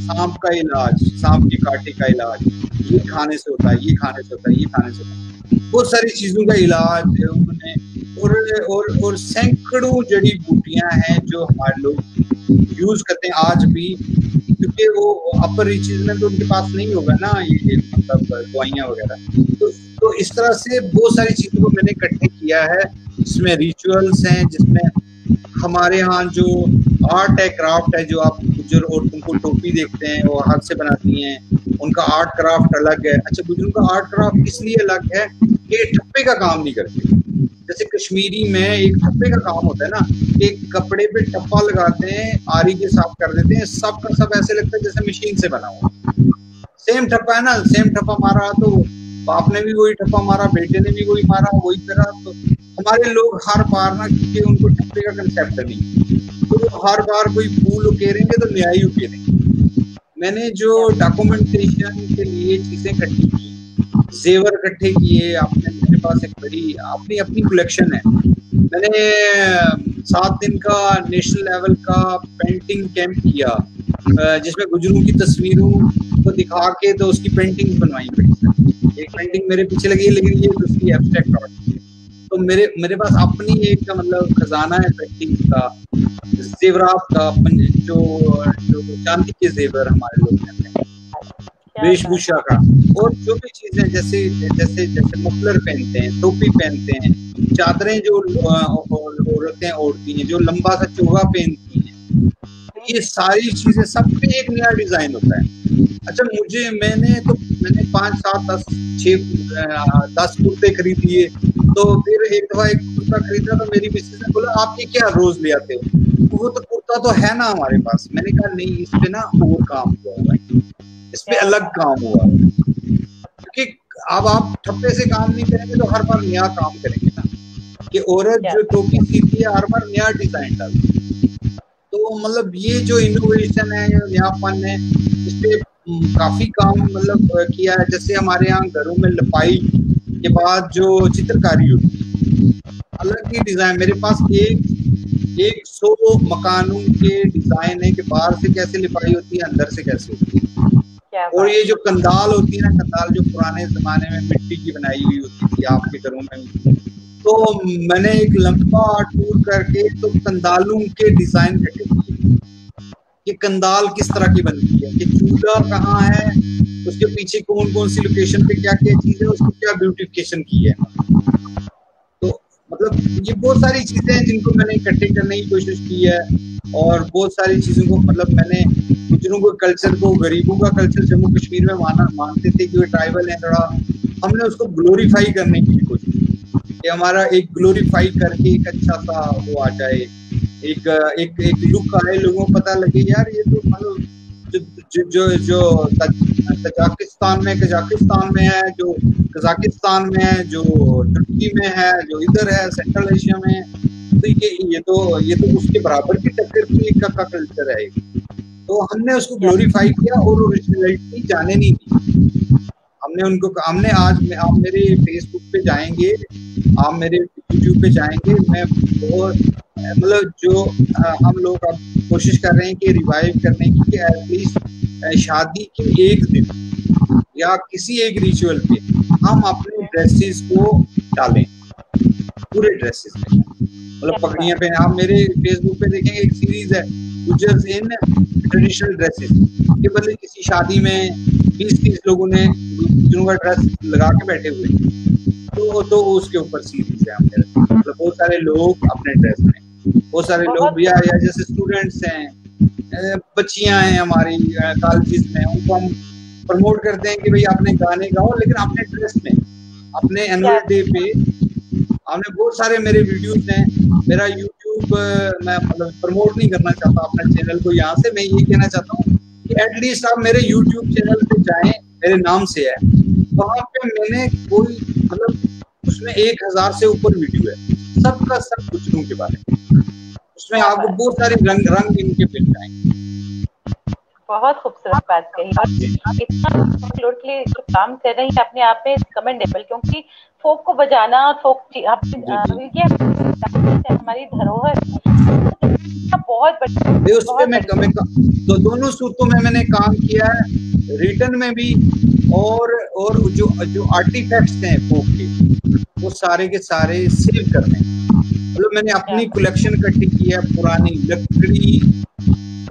सांप का इलाज, सांप की काटे का इलाज, ये खाने से होता है, ये खाने से होता है, ये खाने से होता है। बहुत सारी चीज़ों का इलाज उन्होंने। और और और सैकड़ों जड़ी बूटियाँ हैं जो हमारे लोग यूज़ करते हैं। आज भी क्योंकि वो अपर रीचेज में तो उनके पास नहीं होगा ना ये मतलब दवाइयाँ वगैरह। तो, तो इस तरह से बहुत सारी चीज़ों को मैंने इकट्ठे किया है जिसमें रिचुअल्स हैं जिसमें हमारे यहाँ जो आर्ट है क्राफ्ट है जो आप गुजर और तुमको टोपी देखते हैं वो हाथ से बनाती हैं उनका आर्ट क्राफ्ट अलग है। अच्छा गुजर का आर्ट क्राफ्ट इसलिए अलग है कि ठप्पे का काम नहीं करते। जैसे कश्मीरी में एक ठप्पे का काम होता है ना एक कपड़े पे ठप्पा लगाते हैं, आरी के साफ़ कर देते हैं, सब का सब ऐसे लगता है जैसे मशीन से बना हुआ। सेम ठप्पा है ना, सेम ठप्पा मारा तो बाप ने भी वही ठप्पा मारा, बेटे ने भी वही मारा, वही करा तो हमारे लोग हर बार ना क्योंकि उनको ठप्पे का कंसेप्ट नहीं। तो हर बार कोई फूल उकेरेंगे तो न्याय उकेरेंगे। मैंने जो डॉक्यूमेंटेशन के लिए चीज़ें इकट्ठी की जेवर इकट्ठे किए, आपने मेरे पास एक बड़ी अपनी अपनी कलेक्शन है। मैंने सात दिन का नेशनल लेवल का पेंटिंग कैंप किया जिसमें गुजरों की तस्वीरों को दिखा के तो उसकी पेंटिंग बनवाई एक पेंटिंग मेरे पीछे लगी लेकिन ये दूसरी एब्स्ट्रैक्ट आर्ट तो मेरे मेरे पास अपनी एक मतलब खजाना है पेंटिंग का, जेवरात का जो जो चांदी के जेवर हमारे लोग कहते हैं। वेशभूषा का। और जो भी चीज़ें जैसे जैसे जैसे मफलर पहनते हैं टोपी पहनते हैं चादरें जो औरतें ओढ़ती हैं जो लंबा सा चोगा पहनती हैं ये सारी चीज़ें सब पे एक नया डिज़ाइन होता है। अच्छा मुझे मैंने तो मैंने पाँच सात दस छह दस कुर्ते खरीद लिए तो फिर एक दफ़ा एक कुर्ता खरीदा तो मेरी मिसेज ने बोला आप ये क्या रोज ले आते हो? वो तो कुर्ता तो है ना हमारे पास। मैंने कहा नहीं इस पे ना और काम हुआ हुआ है इस पे अलग काम हुआ। क्योंकि अब आप ठप्पे से काम नहीं करेंगे तो हर बार नया काम करेंगे ना। कि औरत जो टोपी सीती है हर बार नया डिज़ाइन डालती तो मतलब ये जो इनोवेशन है नया फन है इस पे काफ़ी काम मतलब किया है। जैसे हमारे यहाँ घरों में लपाई के बाद जो चित्रकारी होती है अलग ही डिज़ाइन मेरे पास एक एक सौ मकानों के डिज़ाइन है कि बाहर से कैसे लिपाई होती है अंदर से कैसे होती है। और ये जो कंदाल होती है ना कंदाल जो पुराने जमाने में मिट्टी की बनाई हुई होती थी आपके घरों में। तो मैंने एक लंबा टूर करके तो कंदालों के डिज़ाइन कटे कि कंदाल किस तरह की बनती है कि चूल्हा कहाँ है उसके पीछे कौन कौन सी लोकेशन पे क्या क्या चीज़ है उसको क्या ब्यूटिफिकेशन की है। मतलब ये बहुत सारी चीज़ें हैं जिनको मैंने इकट्ठे करने की कोशिश की है और बहुत सारी चीज़ों को मतलब मैंने गुजरों को कल्चर को, गरीबों का कल्चर जम्मू कश्मीर में माना, मानते थे कि वो ट्राइबल है। थोड़ा हमने उसको ग्लोरीफाई करने की कोशिश की कि हमारा एक ग्लोरीफाई करके एक अच्छा सा वो आ जाए। एक एक एक लुक आए, लोगों को पता लगे, यार, ये तो मतलब जो जो जो तजाकिस्तान में, कजाकिस्तान में है, जो कजाकिस्तान में है, जो तुर्की में है, जो इधर है सेंट्रल एशिया में तो ये ये तो ये तो उसके बराबर की टक्कर की एक का कल्चर है। तो हमने उसको ग्लोरीफाई किया और ओरिजिनलिटी जाने नहीं दी। हमने उनको हमने आज आप मेरे फेसबुक पे जाएँगे, आप मेरे यूट्यूब पे जाएँगे, मैं बहुत मतलब जो हम लोग अब कोशिश कर रहे हैं कि रिवाइव करने की, कि एटलीस्ट शादी के एक दिन या किसी एक रिचुअल पे हम अपने ड्रेसेस को डालें, पूरे ड्रेसेस में मतलब पगड़ियाँ पहने, आप मेरे फेसबुक पे देखेंगे, एक सीरीज़ है। गुजर्स इन ट्रेडिशनल ड्रेसेस के बदले किसी शादी में बीस तीस लोगों ने गुजरों का ड्रेस लगा के बैठे हुए तो तो उसके ऊपर सीरीज़ है हमने मतलब बहुत सारे लोग अपने ड्रेस में बहुत सारे लोग भैया या जैसे स्टूडेंट्स हैं बच्चियाँ हैं हमारी कॉलेज में उनको हम प्रमोट करते हैं कि भाई आपने गाने गाओ लेकिन अपने ड्रेस में अपने एनुअल डे पे हमने बहुत सारे मेरे वीडियोस हैं। मेरा यूट्यूब मैं मतलब प्रमोट नहीं करना चाहता अपने चैनल को। यहाँ से मैं ये कहना चाहता हूँ कि एटलीस्ट आप मेरे यूट्यूब चैनल पे जाएँ मेरे नाम से है। वहाँ पे मैंने कोई मतलब उसमें एक हज़ार से ऊपर वीडियो है। सबका सब गुजरों के बारे में। उसमें आपको बहुत सारे रंग रंग इनके मिल जाएँगे। बहुत खूबसूरत बात कही। और इतना जो काम कर रही है अपने आप में कमेंडेबल क्योंकि फोक को बजाना और फोक ये हमारी धरोहर। बहुत बड़ी उस पे मैं तो दोनों सूत्रों में मैंने काम किया है रिटर्न में भी और और जो जो आर्टिफैक्ट्स हैं फोक के वो सारे के सारे सेव करने मतलब मैंने अपनी कलेक्शन इकट्ठी की है पुरानी लकड़ी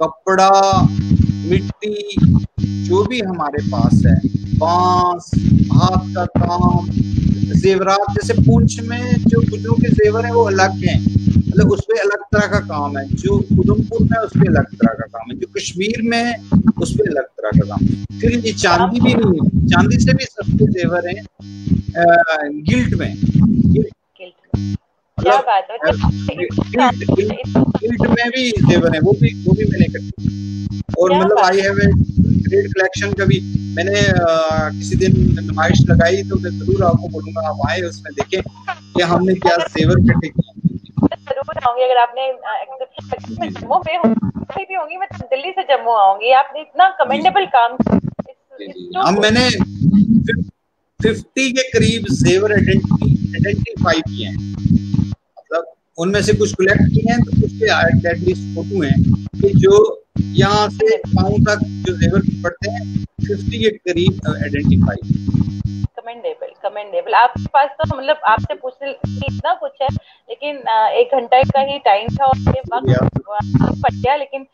कपड़ा मिट्टी, जो भी हमारे पास है, बाँस हाथ का काम, जेवरात, जैसे पूंछ में जो गुजरों के जेवर है वो अलग हैं। मतलब उसपे अलग तरह का काम है। जो उधमपुर में उस पर अलग तरह का काम है। जो कश्मीर में है, उस पर अलग तरह का काम फिर ये चांदी भी नहीं है। चांदी से भी सस्ते जेवर हैं गिल्ट में। गिल्ट क्या बात है? में भी जेवर है वो भी वो भी मैंने कर और मतलब आई हैव ग्रेट कलेक्शन कभी मैंने किसी दिन नुमाइश लगाई तो मैं ज़रूर आपको बोलूँगा आप आए उसमें देखें कि हमने क्या जेवर इकट्ठे किए ज़रूर आऊँगी अगर आपने जम्मू में भी होंगी मैं दिल्ली से जम्मू आऊँगी। आपने इतना कमेंडेबल काम हम मैंने फिफ्टी के करीब जेवर आइडेंटिफाई किए हैं। उनमें से कुछ कलेक्ट किए हैं तो कुछ के एटलीस्ट फ़ोटो हैं कि जो यहाँ से पाँव तक जो जेवर पड़ते हैं फिफ्टी के करीब आइडेंटिफाई कमेंडेबल कमेंडेबल आपके पास तो मतलब आपसे पूछने इतना कुछ है लेकिन एक घंटा का ही टाइम था और ये वक्त पट गया लेकिन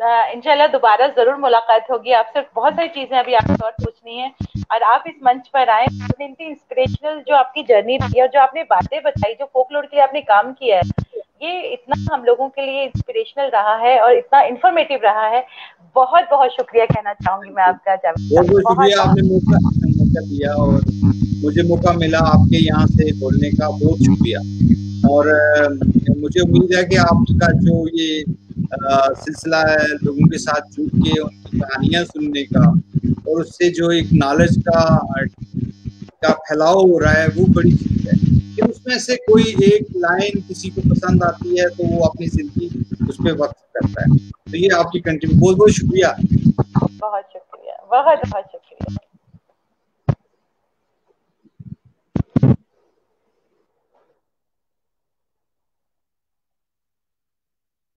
इंशाल्लाह दोबारा ज़रूर मुलाकात होगी। आपसे बहुत सारी चीज़ें अभी आपसे और पूछनी है और आप इस मंच पर आए। इतनी इंस्पिरेशनल जो आपकी जर्नी थी और जो आपने बातें बताई जो फोकलोड के लिए आपने काम किया है ये इतना हम लोगों के लिए इंस्पिरेशनल रहा है और इतना इन्फॉर्मेटिव रहा है। बहुत बहुत शुक्रिया कहना चाहूँगी मैं आपका मौका दिया और मुझे मौका मिला आपके यहाँ से बोलने का। बहुत शुक्रिया। और मुझे उम्मीद है कि आपका जो ये सिलसिला है लोगों के साथ जुड़ के उनकी कहानियाँ सुनने का और उससे जो एक नॉलेज का का फैलाव हो रहा है, वो बड़ी चीज़ है। कि उसमें से कोई एक लाइन किसी को पसंद आती है तो वो अपनी ज़िंदगी उस पर वक्त करता है। तो ये आपकी कंट्रीब्यूट बहुत बहुत शुक्रिया। बहुत शुक्रिया। बहुत बहुत शुक्रिया।